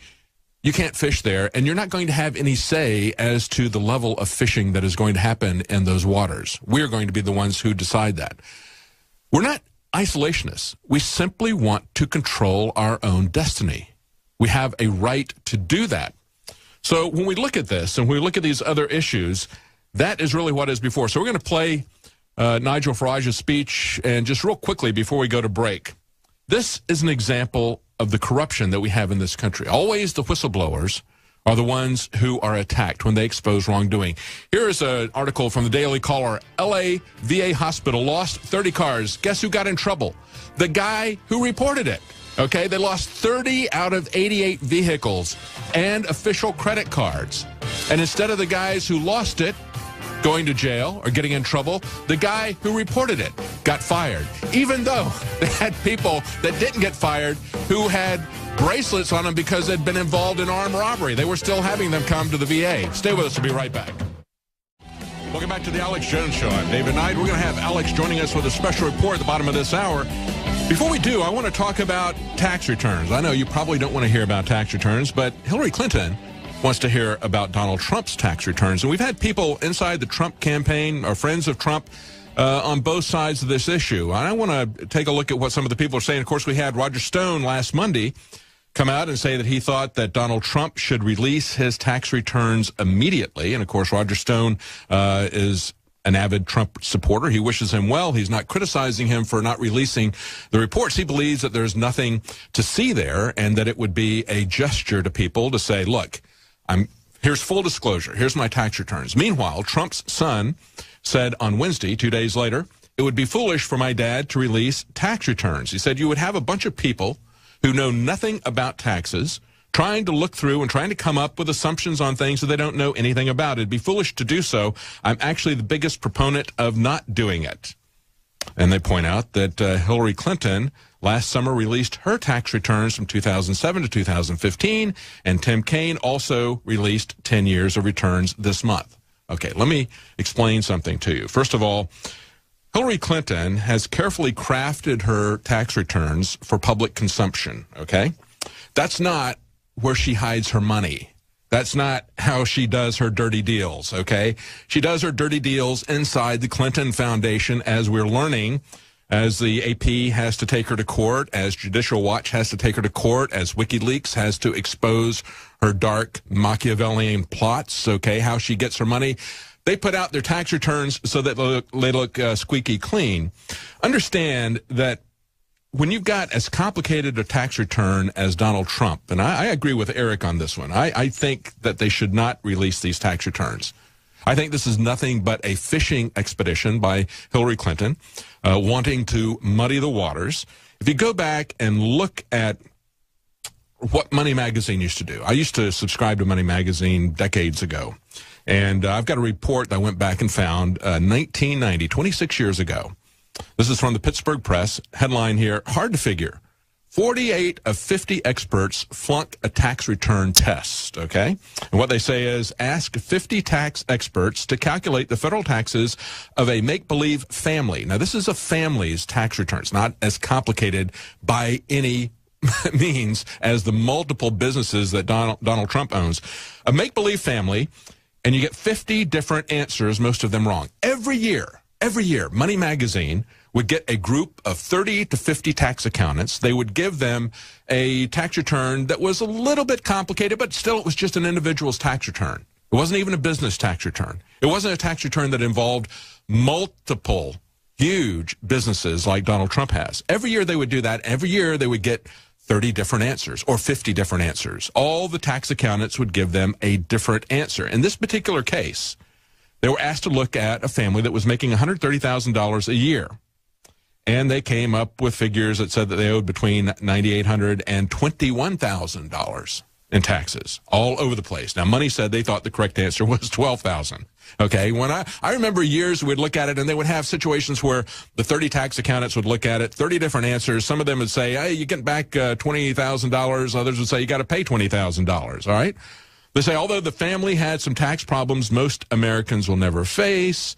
you can't fish there, and you're not going to have any say as to the level of fishing that is going to happen in those waters. We're going to be the ones who decide that. We're not isolationists. We simply want to control our own destiny. We have a right to do that. So when we look at this and we look at these other issues, that is really what is before. So we're going to play uh, Nigel Farage's speech and just real quickly before we go to break. This is an example of the corruption that we have in this country. Always the whistleblowers are the ones who are attacked when they expose wrongdoing. Here is an article from the Daily Caller. LA VA hospital lost 30 cars. Guess who got in trouble? The guy who reported it. Okay, they lost 30 out of 88 vehicles and official credit cards. And instead of the guys who lost it going to jail or getting in trouble, the guy who reported it got fired. Even though they had people that didn't get fired who had bracelets on them because they'd been involved in armed robbery. They were still having them come to the VA. Stay with us. We'll be right back. Welcome back to the Alex Jones Show. I'm David Knight. We're going to have Alex joining us with a special report at the bottom of this hour. Before we do, I want to talk about tax returns. I know you probably don't want to hear about tax returns, but Hillary Clinton wants to hear about Donald Trump's tax returns. And we've had people inside the Trump campaign or friends of Trump uh, on both sides of this issue. I want to take a look at what some of the people are saying. Of course, we had Roger Stone last Monday come out and say that he thought that Donald Trump should release his tax returns immediately. And of course, Roger Stone uh, is an avid Trump supporter. He wishes him well. He's not criticizing him for not releasing the reports. He believes that there's nothing to see there and that it would be a gesture to people to say, look, I'm here's full disclosure. Here's my tax returns. Meanwhile, Trump's son said on Wednesday, two days later, it would be foolish for my dad to release tax returns. He said you would have a bunch of people who know nothing about taxes trying to look through and trying to come up with assumptions on things that they don't know anything about. It'd be foolish to do so. I'm actually the biggest proponent of not doing it. And they point out that uh, Hillary Clinton last summer released her tax returns from 2007 to 2015, and Tim Kaine also released 10 years of returns this month. Okay, let me explain something to you. First of all, Hillary Clinton has carefully crafted her tax returns for public consumption, okay? That's not where she hides her money. That's not how she does her dirty deals, okay? She does her dirty deals inside the Clinton Foundation, as we're learning, as the AP has to take her to court, as Judicial Watch has to take her to court, as WikiLeaks has to expose her dark Machiavellian plots, okay, how she gets her money. They put out their tax returns so that they look, they look uh, squeaky clean. Understand that when you've got as complicated a tax return as Donald Trump, and I, I agree with Eric on this one, I, I, think that they should not release these tax returns. I think this is nothing but a fishing expedition by Hillary Clinton, uh, wanting to muddy the waters. If you go back and look at what Money Magazine used to do, I used to subscribe to Money Magazine decades ago. And uh, I've got a report that I went back and found uh, 1990, 26 years ago. This is from the Pittsburgh Press. Headline here Hard to figure. 48 of 50 experts flunk a tax return test, okay? And what they say is ask 50 tax experts to calculate the federal taxes of a make believe family. Now, this is a family's tax returns, not as complicated by any means as the multiple businesses that Donald, Donald Trump owns. A make believe family, and you get 50 different answers, most of them wrong. Every year, every year, Money Magazine would get a group of 30 to 50 tax accountants. They would give them a tax return that was a little bit complicated, but still it was just an individual's tax return. It wasn't even a business tax return. It wasn't a tax return that involved multiple huge businesses like Donald Trump has. Every year they would do that. Every year they would get 30 different answers or 50 different answers. All the tax accountants would give them a different answer. In this particular case, they were asked to look at a family that was making $130,000 a year. And they came up with figures that said that they owed between $9,800 and $21,000 in taxes all over the place. Now, Money said they thought the correct answer was 12,000. Okay. When I, I remember years we'd look at it and they would have situations where the 30 tax accountants would look at it, 30 different answers. Some of them would say, Hey, you get back uh, $20,000. Others would say you got to pay $20,000. All right. They say, although the family had some tax problems most Americans will never face,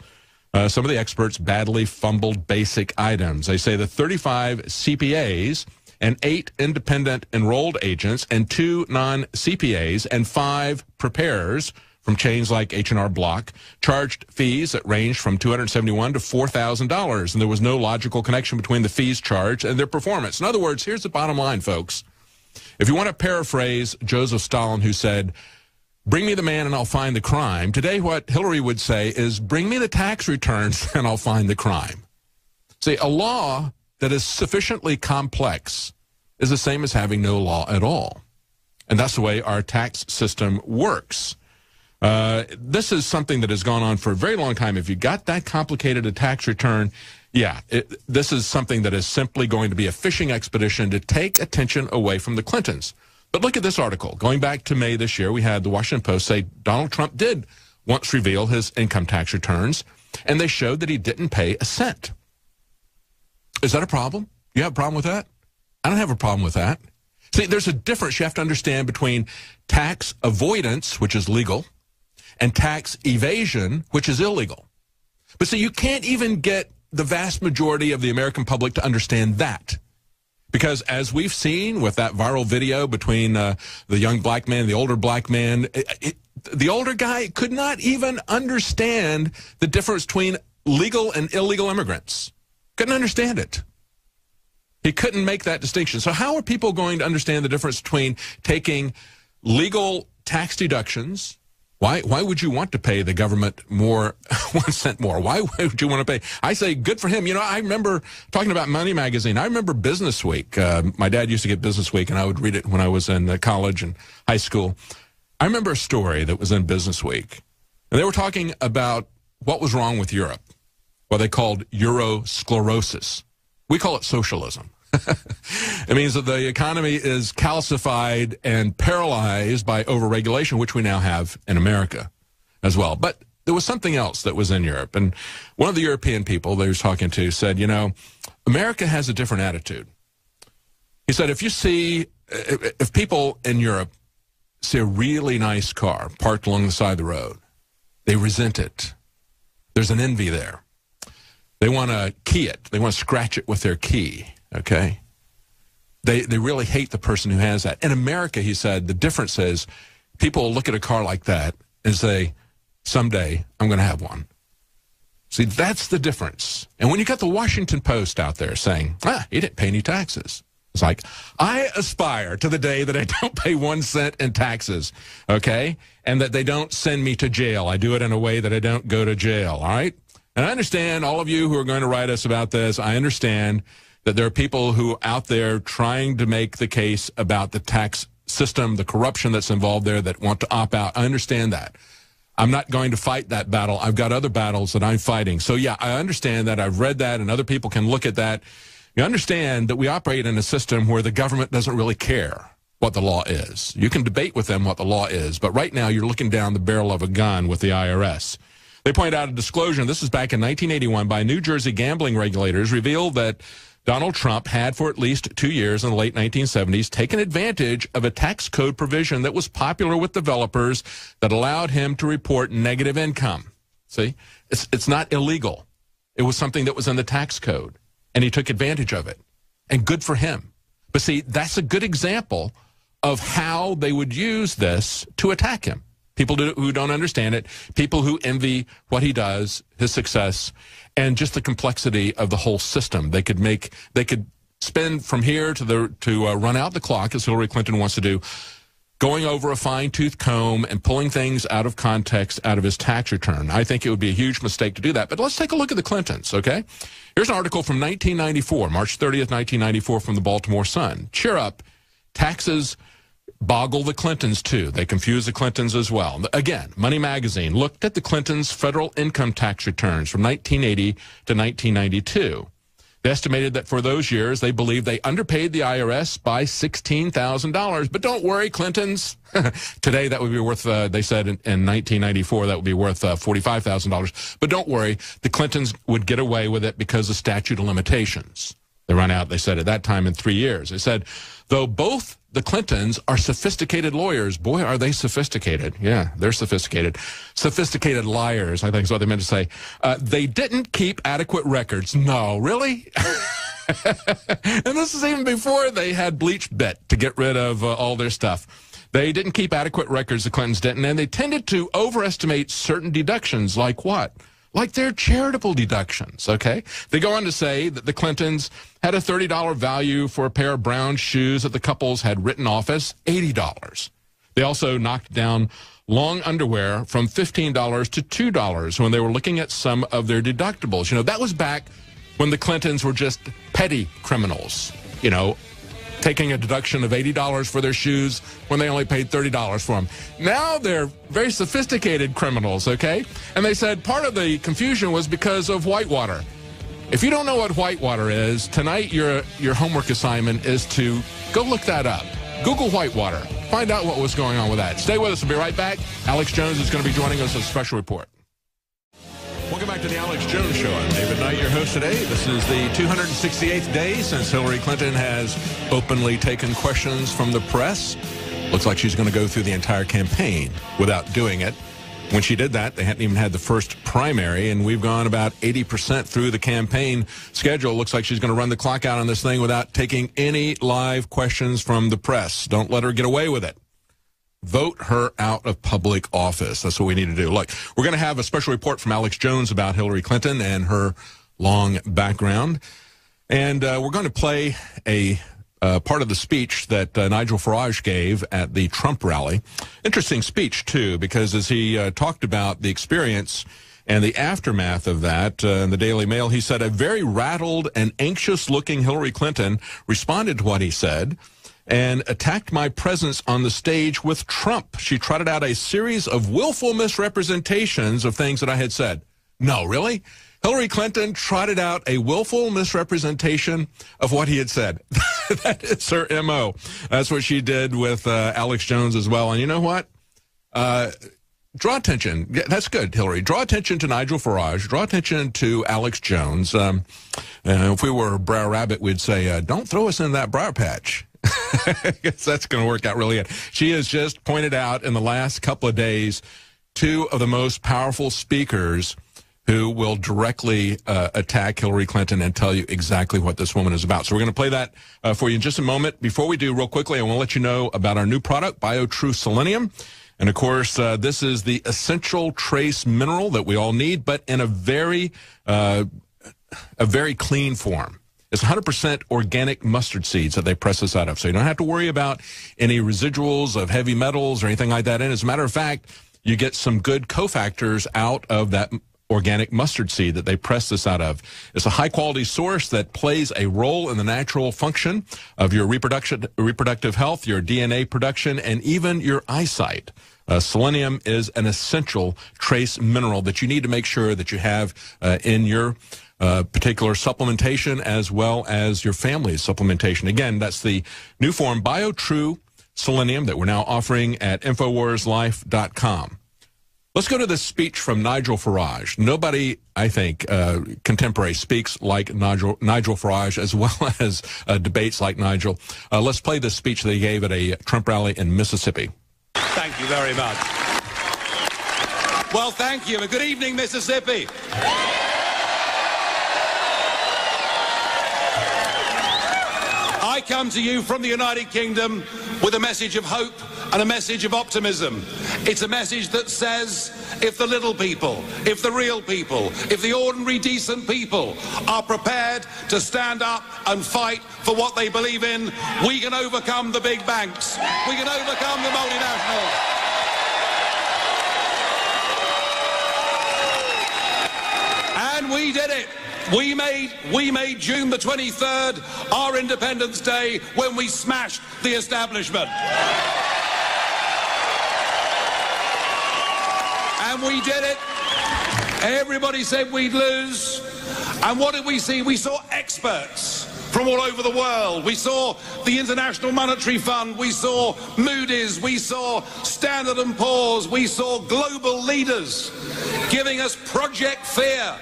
uh, some of the experts badly fumbled basic items. They say the 35 CPAs and eight independent enrolled agents and two non-CPAs and five preparers from chains like H&R Block charged fees that ranged from 271 to $4,000 and there was no logical connection between the fees charged and their performance. In other words, here's the bottom line, folks. If you want to paraphrase Joseph Stalin who said, Bring me the man and I'll find the crime. Today, what Hillary would say is, bring me the tax returns and I'll find the crime. See, a law that is sufficiently complex is the same as having no law at all. And that's the way our tax system works. Uh, this is something that has gone on for a very long time. If you got that complicated a tax return, yeah, it, this is something that is simply going to be a fishing expedition to take attention away from the Clintons. But look at this article. Going back to May this year, we had the Washington Post say Donald Trump did once reveal his income tax returns, and they showed that he didn't pay a cent. Is that a problem? You have a problem with that? I don't have a problem with that. See, there's a difference you have to understand between tax avoidance, which is legal, and tax evasion, which is illegal. But see, you can't even get the vast majority of the American public to understand that. Because as we've seen with that viral video between uh, the young black man and the older black man, it, it, the older guy could not even understand the difference between legal and illegal immigrants. Couldn't understand it. He couldn't make that distinction. So how are people going to understand the difference between taking legal tax deductions why, why would you want to pay the government more, one cent more? Why would you want to pay? I say, good for him. You know, I remember talking about Money Magazine. I remember Business Week. Uh, my dad used to get Business Week, and I would read it when I was in uh, college and high school. I remember a story that was in Business Week, and they were talking about what was wrong with Europe, what they called Eurosclerosis. We call it socialism. it means that the economy is calcified and paralyzed by overregulation, which we now have in America as well. But there was something else that was in Europe. And one of the European people they was talking to said, you know, America has a different attitude. He said, if you see, if people in Europe see a really nice car parked along the side of the road, they resent it. There's an envy there. They want to key it. They want to scratch it with their key. Okay. They, they really hate the person who has that. In America, he said, the difference is people look at a car like that and say, someday I'm going to have one. See, that's the difference. And when you got the Washington Post out there saying, ah, he didn't pay any taxes. It's like, I aspire to the day that I don't pay one cent in taxes, okay? And that they don't send me to jail. I do it in a way that I don't go to jail, all right? And I understand all of you who are going to write us about this. I understand that there are people who out there trying to make the case about the tax system, the corruption that's involved there that want to opt out. I understand that. I'm not going to fight that battle. I've got other battles that I'm fighting. So yeah, I understand that. I've read that and other people can look at that. You understand that we operate in a system where the government doesn't really care what the law is. You can debate with them what the law is, but right now you're looking down the barrel of a gun with the IRS. They point out a disclosure, this is back in 1981 by New Jersey gambling regulators, revealed that Donald Trump had for at least two years in the late 1970s taken advantage of a tax code provision that was popular with developers that allowed him to report negative income. See, it's, it's not illegal. It was something that was in the tax code, and he took advantage of it. And good for him. But see, that's a good example of how they would use this to attack him. People who don't understand it, people who envy what he does, his success, and just the complexity of the whole system. They could make, they could spend from here to the to uh, run out the clock, as Hillary Clinton wants to do, going over a fine tooth comb and pulling things out of context out of his tax return. I think it would be a huge mistake to do that. But let's take a look at the Clintons, okay? Here's an article from 1994, March 30th, 1994, from the Baltimore Sun. Cheer up. Taxes boggle the Clintons too. They confuse the Clintons as well. Again, Money Magazine looked at the Clintons' federal income tax returns from 1980 to 1992. They estimated that for those years, they believed they underpaid the IRS by $16,000. But don't worry, Clintons. Today, that would be worth, uh, they said in, in, 1994, that would be worth uh, $45,000. But don't worry, the Clintons would get away with it because of statute of limitations. They run out, they said, at that time in three years. They said, though both the Clintons are sophisticated lawyers. Boy, are they sophisticated. Yeah, they're sophisticated. Sophisticated liars, I think is what they meant to say. Uh, they didn't keep adequate records. No, really? and this is even before they had BleachBit to get rid of uh, all their stuff. They didn't keep adequate records, the Clintons didn't, and they tended to overestimate certain deductions, like what? Like their charitable deductions, okay? They go on to say that the Clintons had a $30 value for a pair of brown shoes that the couples had written off as $80. They also knocked down long underwear from $15 to $2 when they were looking at some of their deductibles. You know, that was back when the Clintons were just petty criminals, you know, taking a deduction of $80 for their shoes when they only paid $30 for them. Now they're very sophisticated criminals, okay? And they said part of the confusion was because of whitewater. If you don't know what whitewater is, tonight your your homework assignment is to go look that up. Google whitewater. Find out what was going on with that. Stay with us. We'll be right back. Alex Jones is going to be joining us as a special report. Welcome back to the Alex Jones Show. I'm David Knight, your host today. This is the 268th day since Hillary Clinton has openly taken questions from the press. Looks like she's going to go through the entire campaign without doing it. When she did that, they hadn't even had the first primary, and we've gone about 80% through the campaign schedule. Looks like she's going to run the clock out on this thing without taking any live questions from the press. Don't let her get away with it vote her out of public office. That's what we need to do. Look, we're going to have a special report from Alex Jones about Hillary Clinton and her long background. And uh, we're going to play a uh, part of the speech that uh, Nigel Farage gave at the Trump rally. Interesting speech, too, because as he uh, talked about the experience and the aftermath of that uh, in the Daily Mail, he said a very rattled and anxious looking Hillary Clinton responded to what he said and attacked my presence on the stage with Trump. She trotted out a series of willful misrepresentations of things that I had said. No, really? Hillary Clinton trotted out a willful misrepresentation of what he had said. that is her MO. That's what she did with uh, Alex Jones as well. And you know what? Uh, draw attention. That's good, Hillary. Draw attention to Nigel Farage. Draw attention to Alex Jones. Um, uh, if we were Brer Rabbit, we'd say, uh, don't throw us in that briar patch. guess that's going to work out really good. She has just pointed out in the last couple of days two of the most powerful speakers who will directly uh, attack Hillary Clinton and tell you exactly what this woman is about. So we're going to play that uh, for you in just a moment. Before we do, real quickly, I want to let you know about our new product, BioTrue Selenium. And of course, uh, this is the essential trace mineral that we all need, but in a very, uh, a very clean form. It's 100% organic mustard seeds that they press this out of. So you don't have to worry about any residuals of heavy metals or anything like that. And as a matter of fact, you get some good cofactors out of that organic mustard seed that they press this out of. It's a high quality source that plays a role in the natural function of your reproduction, reproductive health, your DNA production, and even your eyesight. Uh, selenium is an essential trace mineral that you need to make sure that you have uh, in your uh, particular supplementation as well as your family's supplementation. Again, that's the new form BioTrue Selenium that we're now offering at InfoWarsLife.com. Let's go to this speech from Nigel Farage. Nobody, I think, uh, contemporary speaks like Nigel, Nigel Farage as well as uh, debates like Nigel. Uh, let's play this speech that he gave at a Trump rally in Mississippi. Thank you very much. Well, thank you. good evening, Mississippi. Come to you from the United Kingdom with a message of hope and a message of optimism. It's a message that says if the little people, if the real people, if the ordinary decent people are prepared to stand up and fight for what they believe in, we can overcome the big banks. We can overcome the multinationals. And we did it. We made, we made June the 23rd our Independence Day when we smashed the establishment. And we did it. Everybody said we'd lose. And what did we see? We saw experts from all over the world. We saw the International Monetary Fund. We saw Moody's. We saw Standard & Poor's. We saw global leaders giving us Project Fear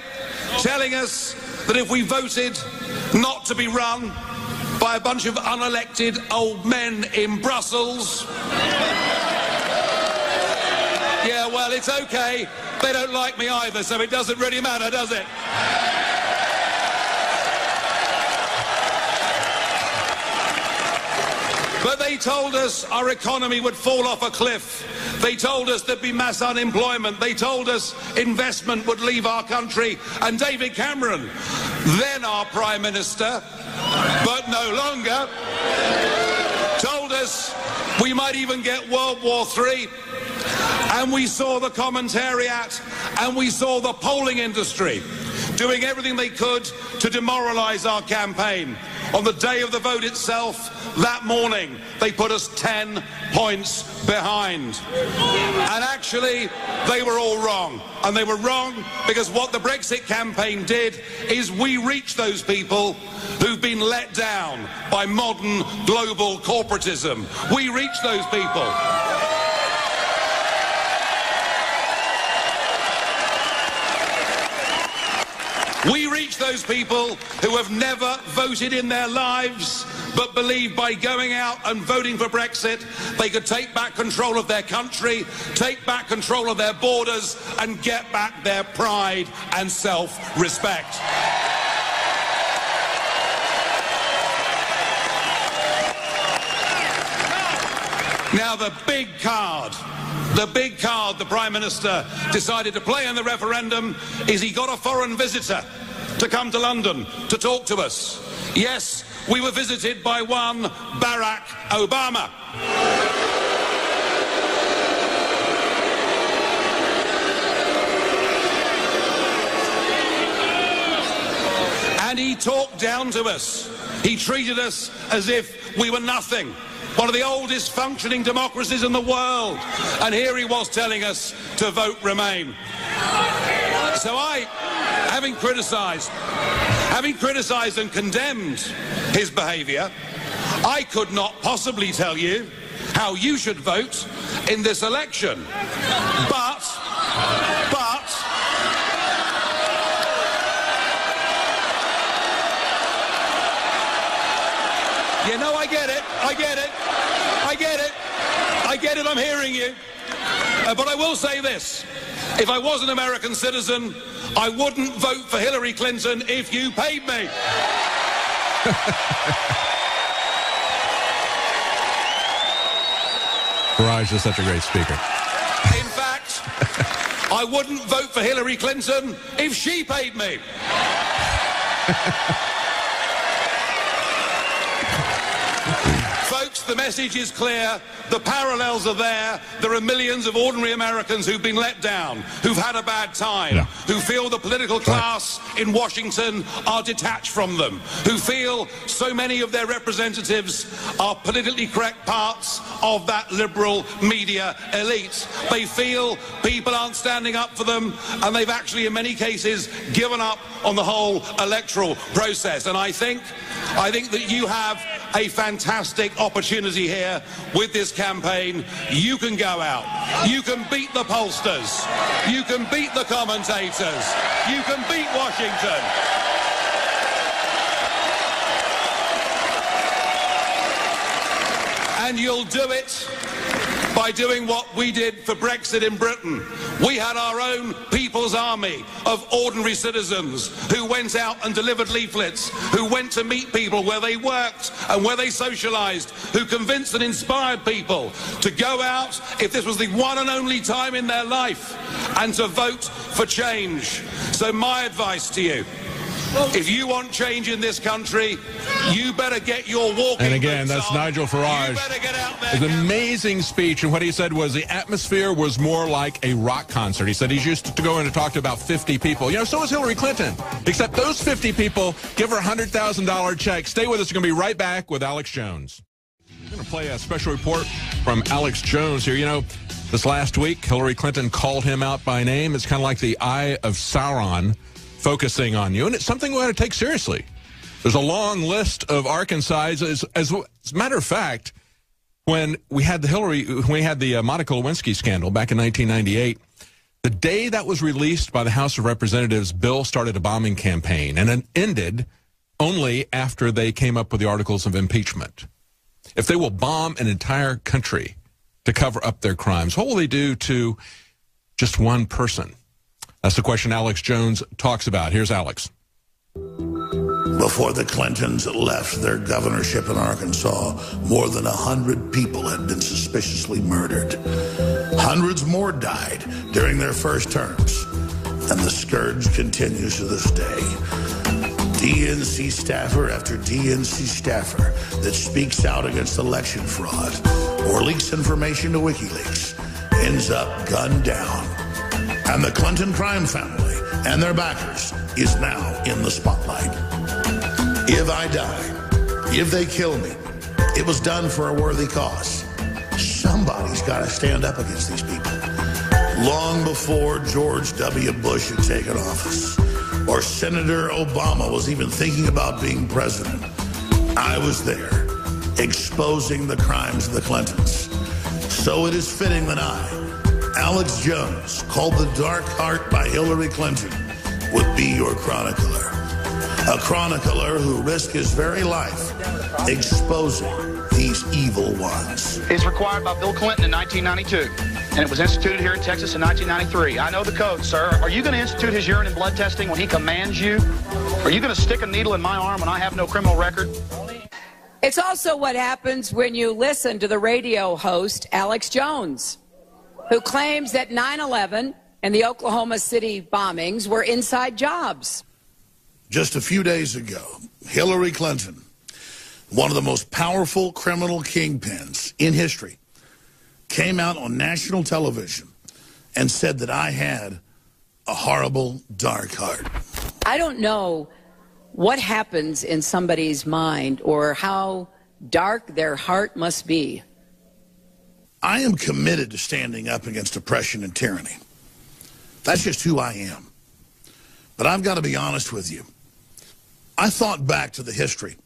telling us that if we voted not to be run by a bunch of unelected old men in Brussels, yeah, well, it's okay. They don't like me either, so it doesn't really matter, does it? But they told us our economy would fall off a cliff. They told us there'd be mass unemployment. They told us investment would leave our country. And David Cameron, then our Prime Minister, but no longer, told us we might even get World War III. And we saw the commentariat and we saw the polling industry doing everything they could to demoralize our campaign. On the day of the vote itself, that morning, they put us 10 points behind. And actually, they were all wrong. And they were wrong because what the Brexit campaign did is we reached those people who've been let down by modern global corporatism. We reached those people. We reach those people who have never voted in their lives but believe by going out and voting for Brexit they could take back control of their country, take back control of their borders and get back their pride and self-respect. Now the big card the big card the Prime Minister decided to play in the referendum is he got a foreign visitor to come to London to talk to us. Yes, we were visited by one Barack Obama. And he talked down to us. He treated us as if we were nothing. One of the oldest functioning democracies in the world. And here he was telling us to vote Remain. So I, having criticised, having criticised and condemned his behaviour, I could not possibly tell you how you should vote in this election. But, but, you know, I get it, I get it, get it, I'm hearing you. Uh, but I will say this. If I was an American citizen, I wouldn't vote for Hillary Clinton if you paid me. Farage is such a great speaker. In fact, I wouldn't vote for Hillary Clinton if she paid me. The message is clear. The parallels are there. There are millions of ordinary Americans who've been let down, who've had a bad time, Yeah. who feel the political class in Washington are detached from them, who feel so many of their representatives are politically correct parts of that liberal media elite. They feel people aren't standing up for them, and they've actually, in many cases, given up on the whole electoral process. And I think, I think that you have a fantastic opportunity here with this campaign. You can go out. You can beat the pollsters. You can beat the commentators. You can beat Washington. And you'll do it by doing what we did for Brexit in Britain. We had our own People's Army of ordinary citizens who went out and delivered leaflets, who went to meet people where they worked and where they socialised, who convinced and inspired people to go out, if this was the one and only time in their life, and to vote for change. So my advice to you, if you want change in this country, you better get your walking And again, that's on. Nigel Farage. better get there. An amazing speech, and what he said was the atmosphere was more like a rock concert. He said he's used to going in and talk to about 50 people. You know, so is Hillary Clinton. Except those 50 people give her a $100,000 check. Stay with us. We're going to be right back with Alex Jones. We're going to play a special report from Alex Jones here. You know, this last week, Hillary Clinton called him out by name. It's kind of like the eye of Sauron focusing on you, and it's something we ought to take seriously. There's a long list of Arkansas. As, as, a matter of fact, when we had the Hillary, when we had the uh, Monica Lewinsky scandal back in 1998, the day that was released by the House of Representatives, Bill started a bombing campaign, and it ended only after they came up with the articles of impeachment. If they will bomb an entire country to cover up their crimes, what will they do to just one person? That's the question Alex Jones talks about. Here's Alex. Before the Clintons left their governorship in Arkansas, more than a hundred people had been suspiciously murdered. Hundreds more died during their first terms, and the scourge continues to this day. DNC staffer after DNC staffer that speaks out against election fraud or leaks information to WikiLeaks ends up gunned down. And the Clinton crime family and their backers is now in the spotlight. If I die, if they kill me, it was done for a worthy cause. Somebody's got to stand up against these people. Long before George W. Bush had taken office, or Senator Obama was even thinking about being president, I was there, exposing the crimes of the Clintons. So it is fitting that I, Alex Jones, called The Dark Heart by Hillary Clinton, would be your chronicler. A chronicler who risked his very life exposing these evil ones. It's required by Bill Clinton in 1992, and it was instituted here in Texas in 1993. I know the code, sir. Are you going to institute his urine and blood testing when he commands you? Are you going to stick a needle in my arm when I have no criminal record? It's also what happens when you listen to the radio host, Alex Jones, who claims that 9 11 and the Oklahoma City bombings were inside jobs. Just a few days ago, Hillary Clinton, one of the most powerful criminal kingpins in history, came out on national television and said that I had a horrible, dark heart. I don't know what happens in somebody's mind or how dark their heart must be. I am committed to standing up against oppression and tyranny. That's just who I am. But I've got to be honest with you. I thought back to the history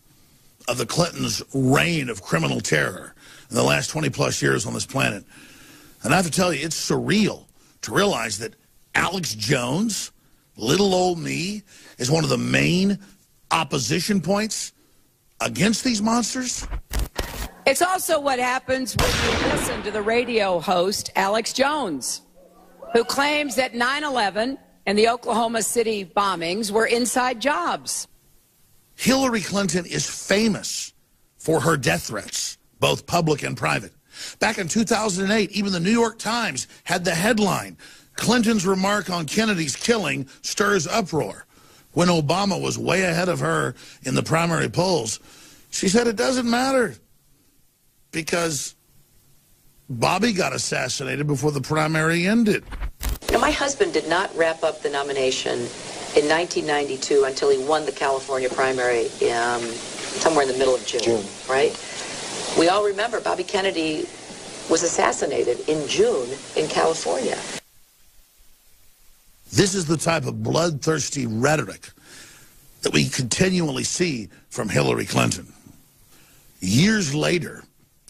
of the Clintons' reign of criminal terror in the last 20 plus years on this planet. And I have to tell you, it's surreal to realize that Alex Jones, little old me, is one of the main opposition points against these monsters. It's also what happens when you listen to the radio host, Alex Jones, who claims that 9 11 and the Oklahoma City bombings were inside jobs. Hillary Clinton is famous for her death threats, both public and private. Back in 2008, even the New York Times had the headline, Clinton's remark on Kennedy's killing stirs uproar. When Obama was way ahead of her in the primary polls, she said it doesn't matter because Bobby got assassinated before the primary ended. Now, my husband did not wrap up the nomination in 1992 until he won the California primary um, somewhere in the middle of June, June. right? We all remember Bobby Kennedy was assassinated in June in California. This is the type of bloodthirsty rhetoric that we continually see from Hillary Clinton. Years later,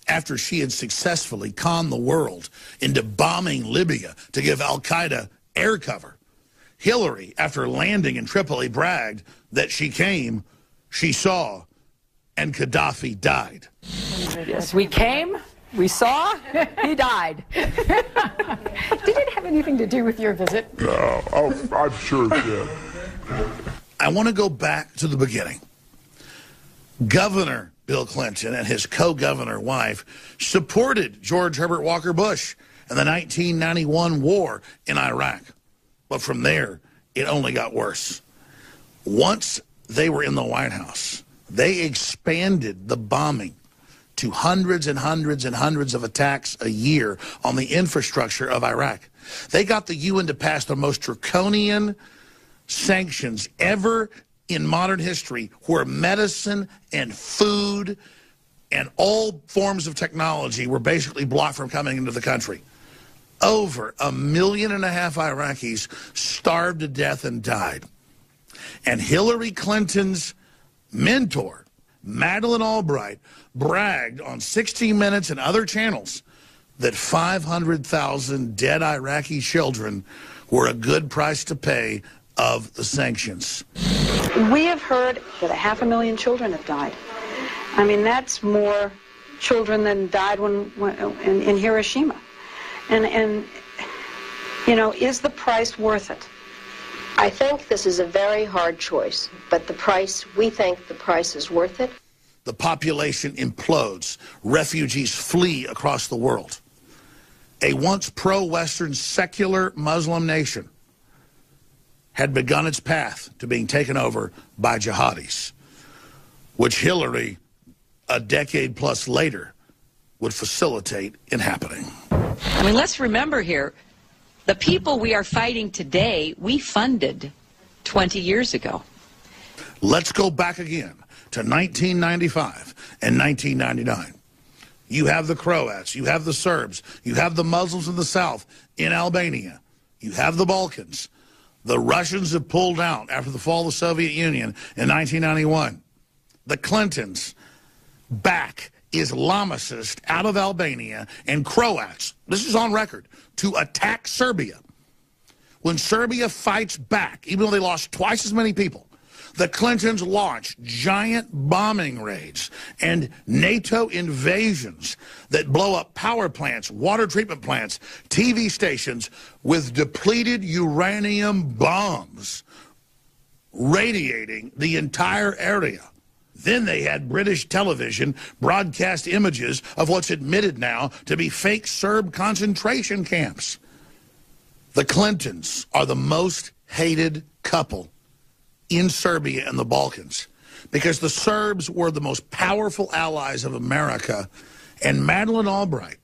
after she had successfully conned the world into bombing Libya to give al-Qaeda air cover, Hillary, after landing in Tripoli, bragged that she came, she saw, and Gaddafi died. Yes, we came, We saw he died. Did it have anything to do with your visit? No, oh, I'm sure it did. I want to go back to the beginning. Governor Bill Clinton and his co-governor wife supported George Herbert Walker Bush in the 1991 war in Iraq. But from there, it only got worse. Once they were in the White House, they expanded the bombing to hundreds and hundreds and hundreds of attacks a year on the infrastructure of Iraq. They got the UN to pass the most draconian sanctions ever in modern history where medicine and food and all forms of technology were basically blocked from coming into the country. Over a million and a half Iraqis starved to death and died. And Hillary Clinton's mentor, Madeleine Albright, bragged on 60 Minutes and other channels that 500,000 dead Iraqi children were a good price to pay of the sanctions. We have heard that a half a million children have died. I mean, that's more children than died when, when in, in Hiroshima. And, and, you know, is the price worth it? I think this is a very hard choice, but the price, we think the price is worth it. The population implodes. Refugees flee across the world. A once pro-Western secular Muslim nation had begun its path to being taken over by jihadis, which Hillary, a decade plus later, would facilitate in happening. I mean, let's remember here, the people we are fighting today, we funded 20 years ago. Let's go back again to 1995 and 1999. You have the Croats, you have the Serbs, you have the Muslims in the south in Albania, you have the Balkans. The Russians have pulled out after the fall of the Soviet Union in 1991. The Clintons back Islamicists out of Albania and Croats, this is on record, to attack Serbia. When Serbia fights back, even though they lost twice as many people, the Clintons launched giant bombing raids and NATO invasions that blow up power plants, water treatment plants, TV stations with depleted uranium bombs radiating the entire area. Then they had British television broadcast images of what's admitted now to be fake Serb concentration camps. The Clintons are the most hated couple in Serbia and the Balkans because the Serbs were the most powerful allies of America. And Madeleine Albright,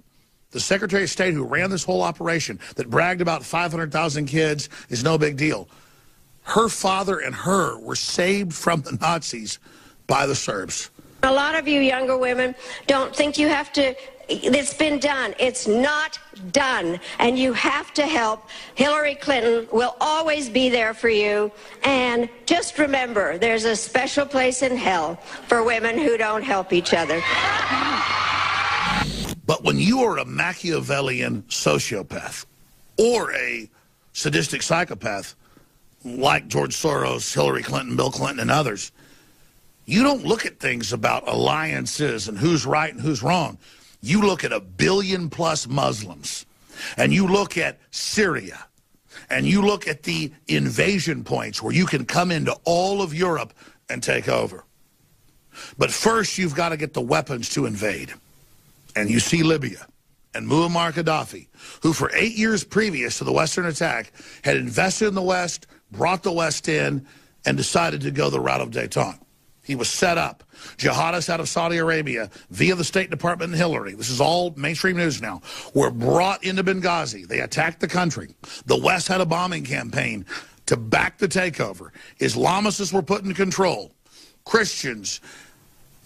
the Secretary of State who ran this whole operation that bragged about 500,000 kids is no big deal. Her father and her were saved from the Nazis by the Serbs. A lot of you younger women don't think you have to it's been done. It's not done. And you have to help. Hillary Clinton will always be there for you. And just remember, there's a special place in hell for women who don't help each other. But when you are a Machiavellian sociopath or a sadistic psychopath like George Soros, Hillary Clinton, Bill Clinton, and others, you don't look at things about alliances and who's right and who's wrong. You look at a billion plus Muslims, and you look at Syria, and you look at the invasion points where you can come into all of Europe and take over. But first, you've got to get the weapons to invade. And you see Libya and Muammar Gaddafi, who for eight years previous to the Western attack had invested in the West, brought the West in, and decided to go the route of detente. He was set up. Jihadists out of Saudi Arabia via the State Department and Hillary, this is all mainstream news now, were brought into Benghazi. They attacked the country. The West had a bombing campaign to back the takeover. Islamicists were put in control. Christians,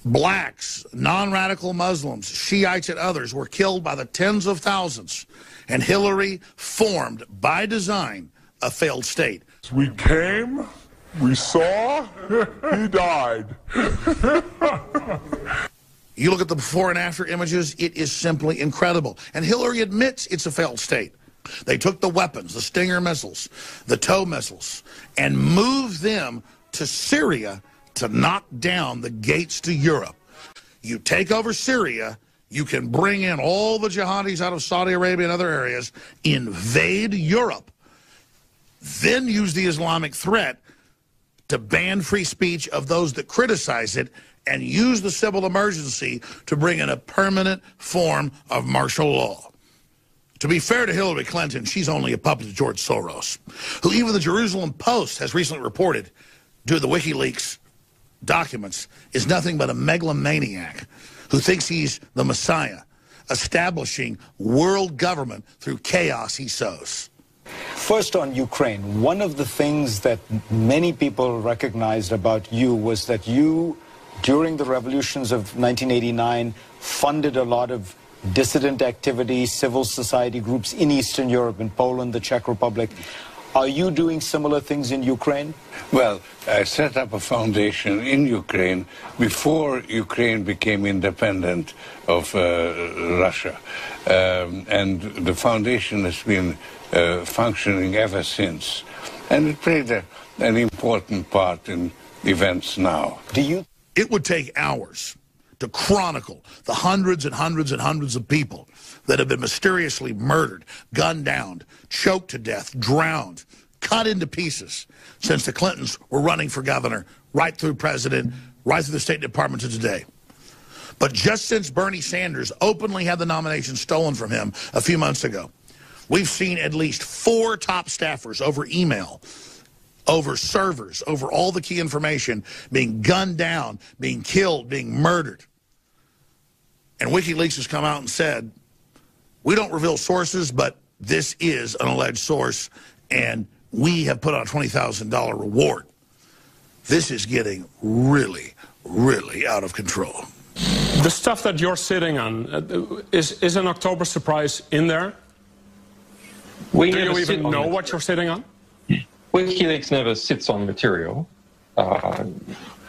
blacks, non-radical Muslims, Shiites and others were killed by the tens of thousands. And Hillary formed, by design, a failed state. We came we saw he died. you look at the before and after images, it is simply incredible. And Hillary admits it's a failed state. They took the weapons, the Stinger missiles, the TOW missiles, and moved them to Syria to knock down the gates to Europe. You take over Syria, you can bring in all the jihadis out of Saudi Arabia and other areas, invade Europe, then use the Islamic threat to ban free speech of those that criticize it and use the civil emergency to bring in a permanent form of martial law. To be fair to Hillary Clinton, she's only a puppet of George Soros, who even the Jerusalem Post has recently reported, due to the WikiLeaks documents, is nothing but a megalomaniac who thinks he's the Messiah, establishing world government through chaos he sows. First on Ukraine, one of the things that many people recognized about you was that you, during the revolutions of 1989, funded a lot of dissident activity, civil society groups in Eastern Europe, in Poland, the Czech Republic. Are you doing similar things in Ukraine? Well, I set up a foundation in Ukraine before Ukraine became independent of uh, Russia. Um, and the foundation has been uh, functioning ever since. And it played a, an important part in events now. Do you? It would take hours to chronicle the hundreds and hundreds and hundreds of people that have been mysteriously murdered, gunned down, choked to death, drowned, cut into pieces since the Clintons were running for governor, right through president, right through the State Department to today. But just since Bernie Sanders openly had the nomination stolen from him a few months ago, we've seen at least four top staffers over email over servers, over all the key information, being gunned down, being killed, being murdered. And WikiLeaks has come out and said, we don't reveal sources, but this is an alleged source, and we have put on a $20,000 reward. This is getting really, really out of control. The stuff that you're sitting on, uh, is, is an October surprise in there? We Do you even know what you're sitting on? WikiLeaks never sits on material. Uh,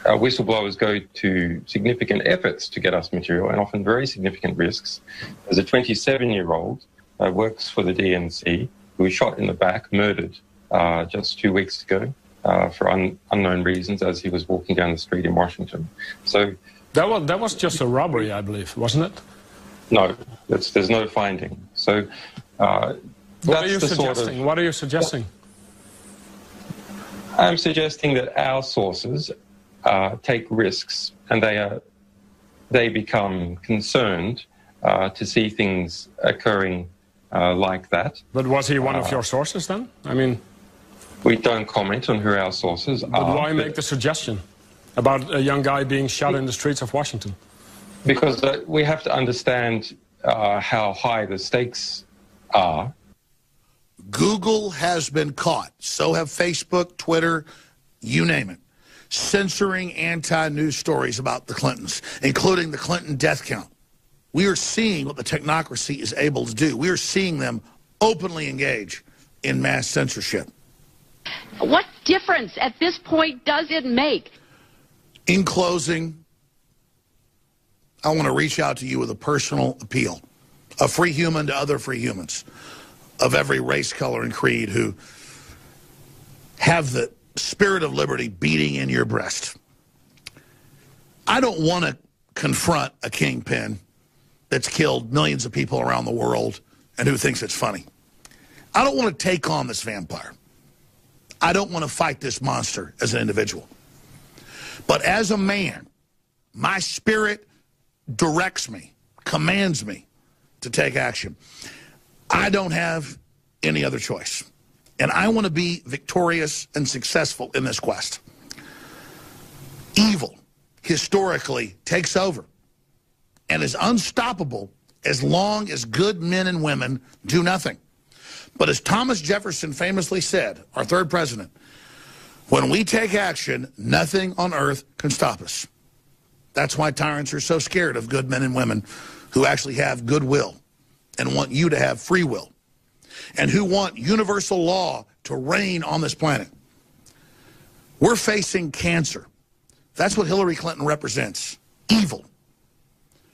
whistleblowers go to significant efforts to get us material and often very significant risks. As a 27 year old uh, works for the DNC who was shot in the back, murdered uh, just two weeks ago uh, for un- unknown reasons as he was walking down the street in Washington. So that was, that was just a robbery, I believe, wasn't it? No, there's no finding. So what are you suggesting? Sort of, what are you suggesting? I'm suggesting that our sources uh, take risks and they are they become concerned uh, to see things occurring uh, like that. But was he one of uh, your sources then? I mean, we don't comment on who our sources are. but are. Why make the suggestion about a young guy being shot in the streets of Washington? Because uh, we have to understand uh, how high the stakes are Google has been caught. So have Facebook, Twitter, you name it, censoring anti-news stories about the Clintons, including the Clinton death count. We are seeing what the technocracy is able to do. We are seeing them openly engage in mass censorship. What difference at this point does it make? In closing, I want to reach out to you with a personal appeal, a free human to other free humans of every race, color, and creed who have the spirit of liberty beating in your breast. I don't want to confront a kingpin that's killed millions of people around the world and who thinks it's funny. I don't want to take on this vampire. I don't want to fight this monster as an individual. But as a man, my spirit directs me, commands me to take action. I don't have any other choice. And I want to be victorious and successful in this quest. Evil, historically, takes over and is unstoppable as long as good men and women do nothing. But as Thomas Jefferson famously said, our third president, when we take action, nothing on earth can stop us. That's why tyrants are so scared of good men and women who actually have goodwill and want you to have free will and who want universal law to reign on this planet. We're facing cancer. That's what Hillary Clinton represents, evil.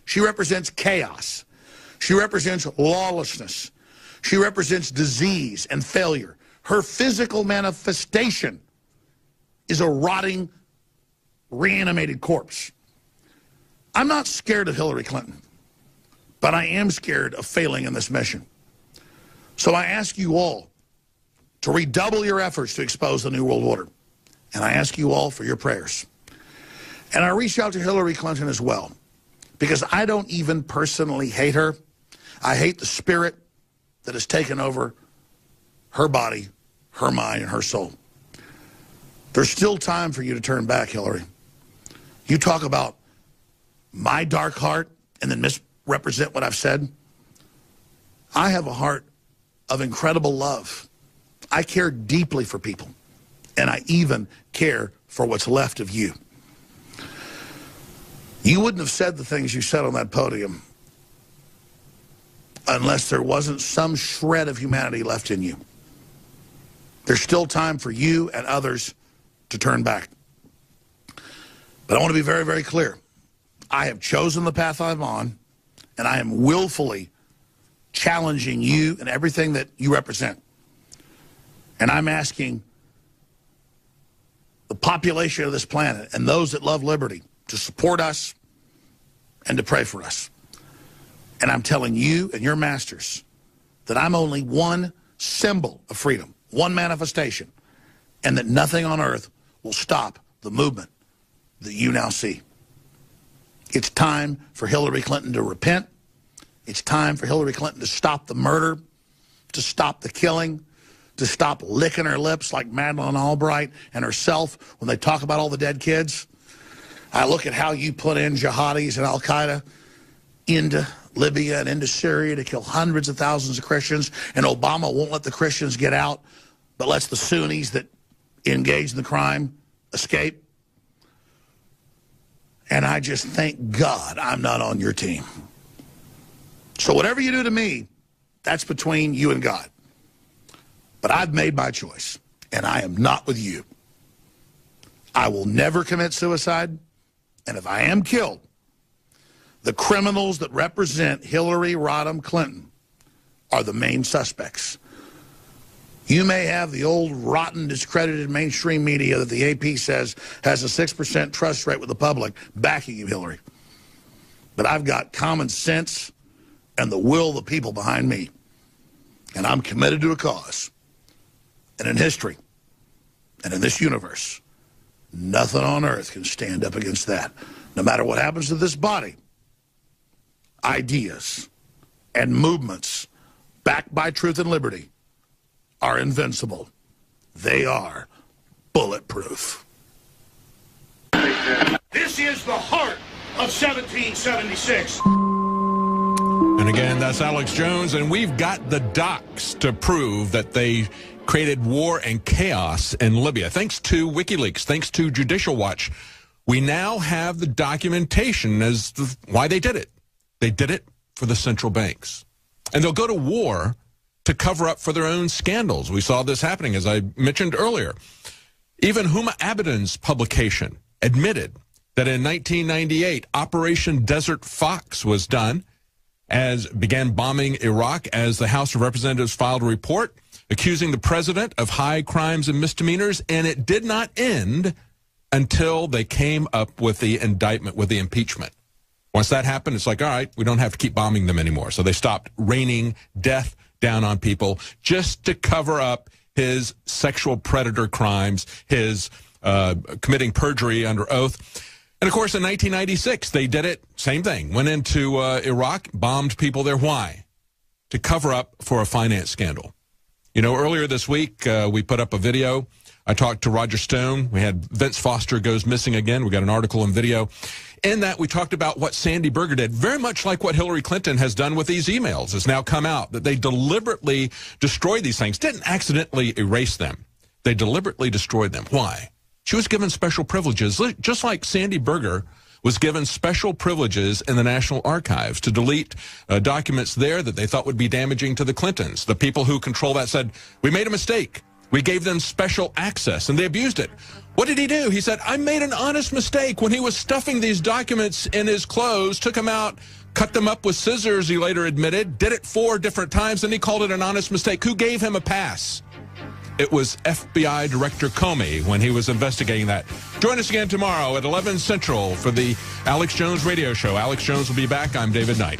She represents chaos. She represents lawlessness. She represents disease and failure. Her physical manifestation is a rotting, reanimated corpse. I'm not scared of Hillary Clinton. But I am scared of failing in this mission. So I ask you all to redouble your efforts to expose the New World Order. And I ask you all for your prayers. And I reach out to Hillary Clinton as well, because I don't even personally hate her. I hate the spirit that has taken over her body, her mind, and her soul. There's still time for you to turn back, Hillary. You talk about my dark heart and then misrepresent what I've said. I have a heart of incredible love. I care deeply for people, and I even care for what's left of you. You wouldn't have said the things you said on that podium unless there wasn't some shred of humanity left in you. There's still time for you and others to turn back. But I want to be very, very clear. I have chosen the path I'm on, and I am willfully challenging you and everything that you represent. And I'm asking the population of this planet and those that love liberty to support us and to pray for us. And I'm telling you and your masters that I'm only one symbol of freedom, one manifestation, and that nothing on earth will stop the movement that you now see. It's time for Hillary Clinton to repent. It's time for Hillary Clinton to stop the murder, to stop the killing, to stop licking her lips like Madeleine Albright and herself when they talk about all the dead kids. I look at how you put in jihadis and al-Qaeda into Libya and into Syria to kill hundreds of thousands of Christians, and Obama won't let the Christians get out, but lets the Sunnis that engage in the crime escape. And I just thank God I'm not on your team. So whatever you do to me, that's between you and God. But I've made my choice, and I am not with you. I will never commit suicide, and if I am killed, the criminals that represent Hillary Rodham Clinton are the main suspects. You may have the old rotten, discredited mainstream media that the AP says has a 6% trust rate with the public backing you, Hillary. But I've got common sense and the will of the people behind me. And I'm committed to a cause. And in history, and in this universe, nothing on earth can stand up against that. No matter what happens to this body, ideas and movements backed by truth and liberty are invincible. They are bulletproof. This is the heart of 1776. And again, that's Alex Jones, and we've got the docs to prove that they created war and chaos in Libya. Thanks to WikiLeaks, thanks to Judicial Watch, we now have the documentation as to why they did it. They did it for the central banks. And they'll go to war to cover up for their own scandals. We saw this happening, as I mentioned earlier. Even Huma Abedin's publication admitted that in 1998, Operation Desert Fox was done as began bombing Iraq as the House of Representatives filed a report accusing the president of high crimes and misdemeanors, and it did not end until they came up with the indictment, with the impeachment. Once that happened, it's like, all right, we don't have to keep bombing them anymore. So they stopped raining death down on people just to cover up his sexual predator crimes, his uh, committing perjury under oath. And of course, in 1996, they did it. Same thing. Went into uh, Iraq, bombed people there. Why? To cover up for a finance scandal. You know, earlier this week, uh, we put up a video. I talked to Roger Stone. We had Vince Foster goes missing again. We got an article and video. In that, we talked about what Sandy Berger did, very much like what Hillary Clinton has done with these emails. Has now come out that they deliberately destroyed these things, didn't accidentally erase them. They deliberately destroyed them. Why? She was given special privileges, just like Sandy Berger was given special privileges in the National Archives to delete uh, documents there that they thought would be damaging to the Clintons. The people who control that said, we made a mistake. We gave them special access, and they abused it. What did he do? He said, I made an honest mistake when he was stuffing these documents in his clothes, took them out, cut them up with scissors, he later admitted, did it four different times, and he called it an honest mistake. Who gave him a pass? It was FBI Director Comey when he was investigating that. Join us again tomorrow at 11 Central for the Alex Jones radio show. Alex Jones will be back. I'm David Knight.